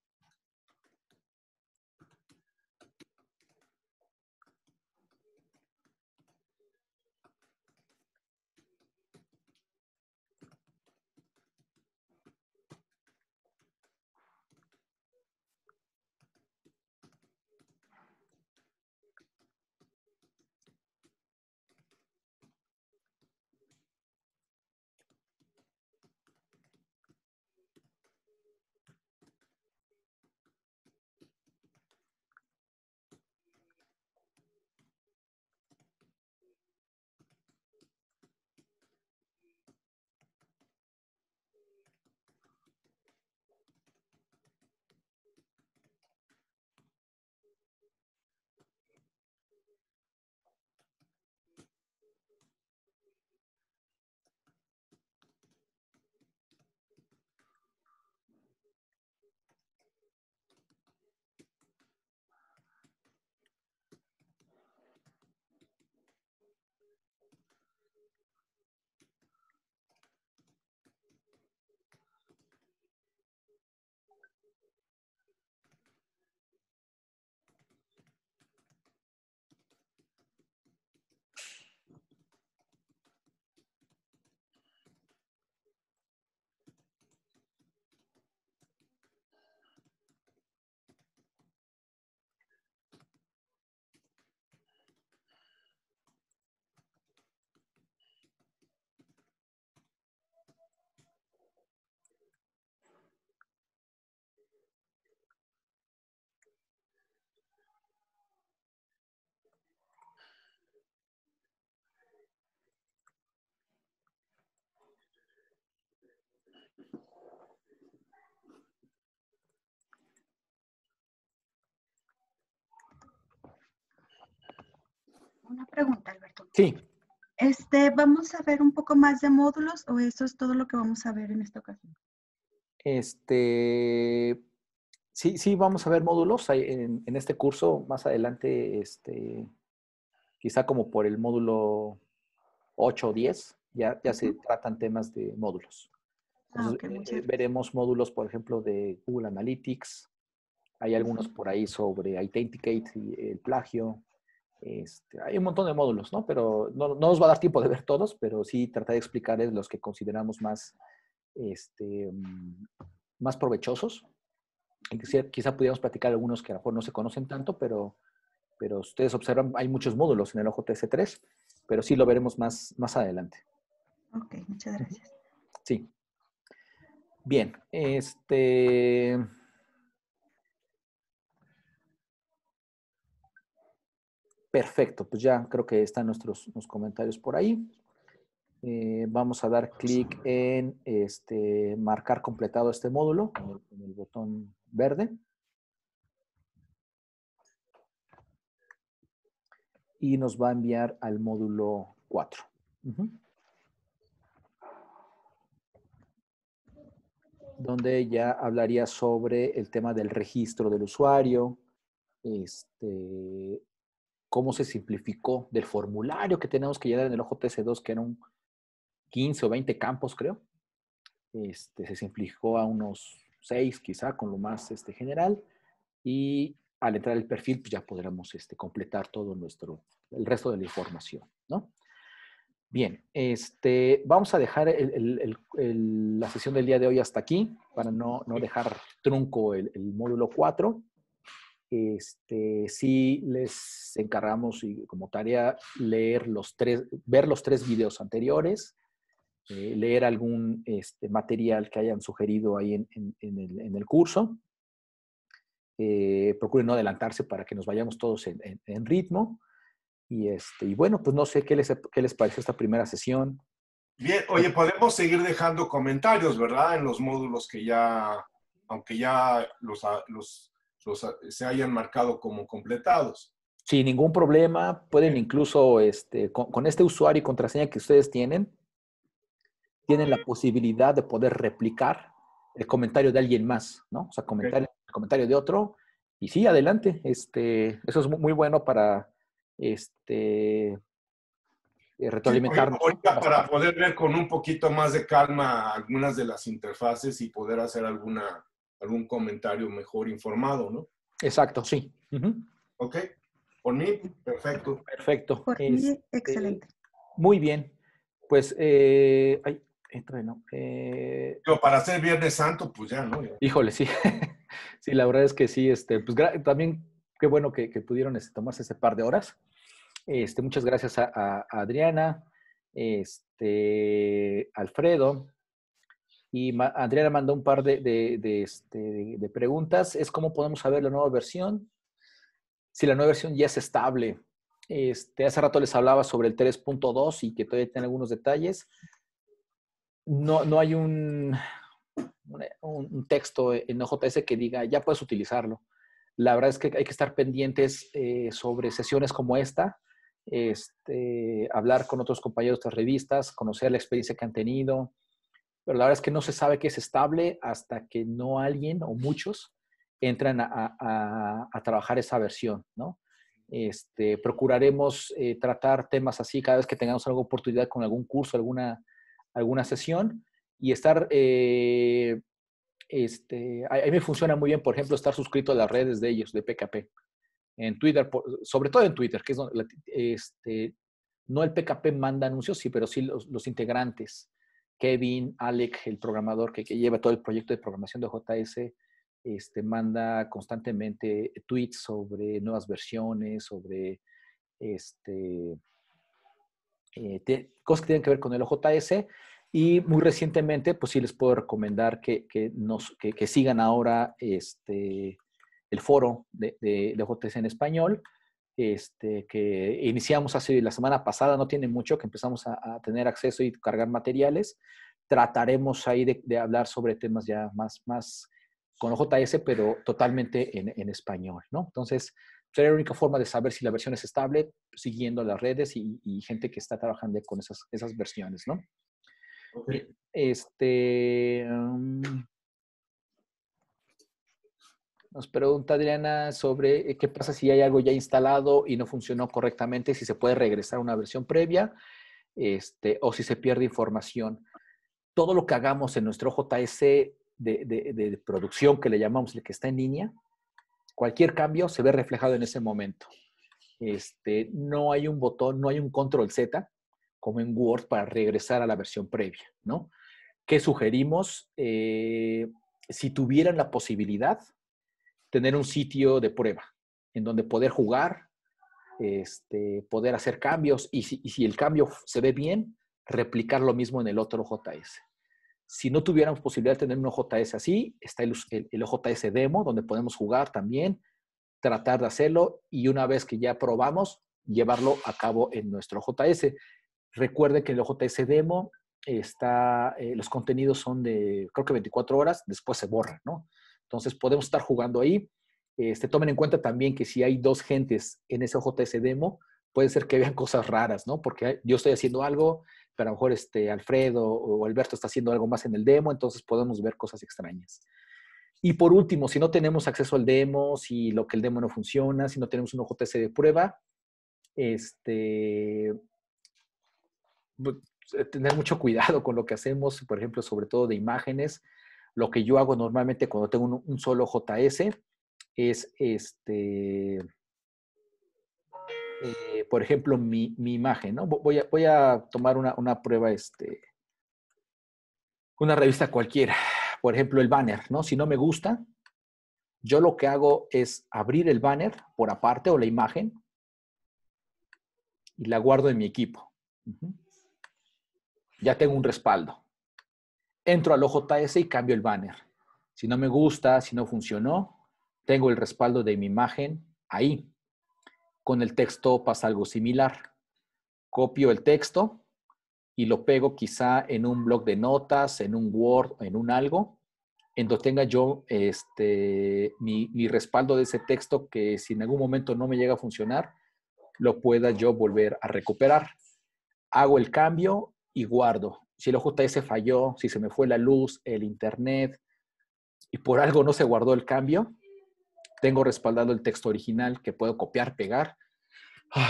Una pregunta, Alberto. Sí. Este, ¿Vamos a ver un poco más de módulos o eso es todo lo que vamos a ver en esta ocasión? Este, sí, sí, vamos a ver módulos en, en este curso. Más adelante, este, quizá como por el módulo 8 o 10, ya, ya se tratan temas de módulos. Ah, eh, veremos módulos, por ejemplo, de Google Analytics. Hay algunos por ahí sobre Authenticate y el plagio. Este, hay un montón de módulos, ¿no? Pero no, nos va a dar tiempo de ver todos, pero sí tratar de explicarles los que consideramos más, este, mm, más provechosos. Quizá, quizá pudiéramos platicar algunos que a lo mejor no se conocen tanto, pero, pero ustedes observan, hay muchos módulos en el OJTS3, pero sí lo veremos más, más adelante. Ok, muchas gracias. Sí. Bien, este... Perfecto, pues ya creo que están nuestros, comentarios por ahí. Eh, vamos a dar clic en este, marcar completado este módulo con el, botón verde. Y nos va a enviar al módulo 4. Donde ya hablaría sobre el tema del registro del usuario, este, cómo se simplificó del formulario que tenemos que llenar en el OJTS2, que eran 15 o 20 campos, creo. Este, se simplificó a unos 6 quizá, con lo más este, general. Y al entrar el perfil, pues ya podremos este, completar todo nuestro, el resto de la información, ¿no? Bien, este, vamos a dejar la sesión del día de hoy hasta aquí para no, no dejar trunco el, módulo 4 este, sí les encargamos y como tarea leer los tres, ver los tres videos anteriores, eh, leer algún este, material que hayan sugerido ahí en, en, el, curso. Eh, procuren no adelantarse para que nos vayamos todos en, ritmo. Y, este, y bueno, pues no sé qué les, qué les pareció esta primera sesión. Bien, oye, podemos seguir dejando comentarios, ¿verdad? En los módulos que ya, aunque ya los, los se hayan marcado como completados. Sin ningún problema, pueden incluso, este, con, este usuario y contraseña que ustedes tienen, tienen la posibilidad de poder replicar el comentario de alguien más, ¿no? O sea, comentar el comentario de otro. Y sí, adelante. Este, eso es muy bueno para este, eh, retroalimentarnos. ahorita para poder ver con un poquito más de calma algunas de las interfaces y poder hacer alguna, algún comentario mejor informado, ¿no? Exacto, sí. Ok, por mí, perfecto. Perfecto. Por mí, este, excelente. Muy bien. Pues, eh, ay, no. Eh, para hacer Viernes Santo, pues ya, ¿no? Híjole, sí. sí, la verdad es que sí. Este, pues también qué bueno que, pudieron este, tomarse ese par de horas. Este, muchas gracias a, Adriana, este, Alfredo. Y Adriana mandó un par de, este, de, preguntas. Es cómo podemos saber la nueva versión. Si la nueva versión ya es estable. Este, hace rato les hablaba sobre el 3.2 y que todavía tiene algunos detalles. No, no hay un, un, texto en OJS que diga ya puedes utilizarlo. La verdad es que hay que estar pendientes eh, sobre sesiones como esta, este, hablar con otros compañeros de otras revistas, conocer la experiencia que han tenido, pero la verdad es que no se sabe que es estable hasta que no alguien o muchos entran a, trabajar esa versión, ¿no? Este, procuraremos eh, tratar temas así cada vez que tengamos alguna oportunidad con algún curso, alguna, alguna sesión y estar, eh, este, a, mí me funciona muy bien, por ejemplo, estar suscrito a las redes de ellos, de PKP en Twitter, sobre todo en Twitter, que es donde, este, no el PKP manda anuncios, sí, pero sí los, integrantes. Kevin, Alec, el programador que, lleva todo el proyecto de programación de JS, este, manda constantemente tweets sobre nuevas versiones, sobre este, eh, cosas que tienen que ver con el OJS. Y muy recientemente, pues sí les puedo recomendar que, nos, que sigan ahora este, el foro de, de, de en español, este, que iniciamos hace la semana pasada, no tiene mucho, que empezamos a, tener acceso y cargar materiales. Trataremos ahí de, hablar sobre temas ya más, más con JS, pero totalmente en, en español, ¿no? Entonces, sería la única forma de saber si la versión es estable, siguiendo las redes y, y gente que está trabajando con esas, esas versiones, ¿no? Este, nos pregunta Adriana sobre eh, qué pasa si hay algo ya instalado y no funcionó correctamente, si se puede regresar a una versión previa este, o si se pierde información. Todo lo que hagamos en nuestro JS de, producción, que le llamamos el que está en línea, cualquier cambio se ve reflejado en ese momento. Este, no hay un botón, no hay un control Z como en Word para regresar a la versión previa, ¿no? ¿Qué sugerimos? Eh, si tuvieran la posibilidad, tener un sitio de prueba en donde poder jugar, este, poder hacer cambios y si, el cambio se ve bien, replicar lo mismo en el otro JS. Si no tuviéramos posibilidad de tener un JS así, está el, el, OJS demo, donde podemos jugar también, tratar de hacerlo y una vez que ya probamos, llevarlo a cabo en nuestro JS. Recuerde que el OJS demo está, eh, los contenidos son de, creo que 24 horas, después se borran, ¿no? Entonces podemos estar jugando ahí. Este, tomen en cuenta también que si hay dos gentes en ese OJS demo, puede ser que vean cosas raras, ¿no? Porque yo estoy haciendo algo, pero a lo mejor este, Alfredo o Alberto está haciendo algo más en el demo, entonces podemos ver cosas extrañas. Y por último, si no tenemos acceso al demo, si lo que el demo no funciona, si no tenemos un OJS de prueba, este, pues, tener mucho cuidado con lo que hacemos, por ejemplo, sobre todo de imágenes. Lo que yo hago normalmente cuando tengo un, solo JS es, este, eh, por ejemplo, mi, imagen, ¿no? Voy a, voy a tomar una, una, prueba, este, una revista cualquiera, por ejemplo, el banner, ¿no? Si no me gusta, yo lo que hago es abrir el banner por aparte o la imagen y la guardo en mi equipo. Ya tengo un respaldo entro al OJS y cambio el banner. Si no me gusta, si no funcionó, tengo el respaldo de mi imagen ahí. Con el texto pasa algo similar. Copio el texto y lo pego quizá en un blog de notas, en un Word, en un algo, en donde tenga yo este, mi, mi respaldo de ese texto que si en algún momento no me llega a funcionar, lo pueda yo volver a recuperar. Hago el cambio y guardo si el OJS falló, si se me fue la luz, el internet, y por algo no se guardó el cambio, tengo respaldado el texto original que puedo copiar, pegar,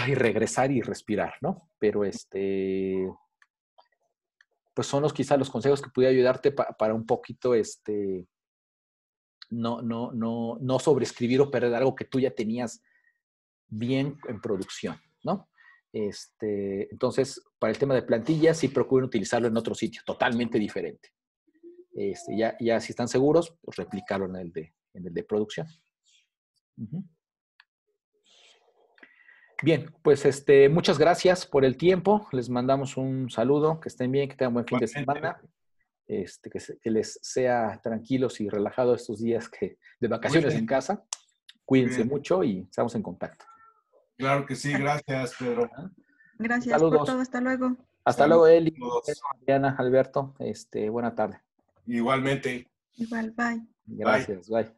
y regresar y respirar, ¿no? Pero este, pues son los quizás los consejos que pude ayudarte para un poquito, este, no, no, no, no sobreescribir o perder algo que tú ya tenías bien en producción, ¿no? Este, entonces, para el tema de plantillas, sí procuren utilizarlo en otro sitio, totalmente diferente. Este, ya, ya si están seguros, pues replicarlo en el de, en el de producción. Bien, pues este, muchas gracias por el tiempo. Les mandamos un saludo, que estén bien, que tengan buen fin de semana. Este, que, les sea tranquilos y relajados estos días que, de vacaciones en casa. Cuídense mucho y estamos en contacto. Claro que sí, gracias, Pedro. Gracias por todo, hasta luego. Hasta luego, Eli, Diana, Alberto. Este, buena tarde. Igualmente. Igual, bye. Gracias, bye.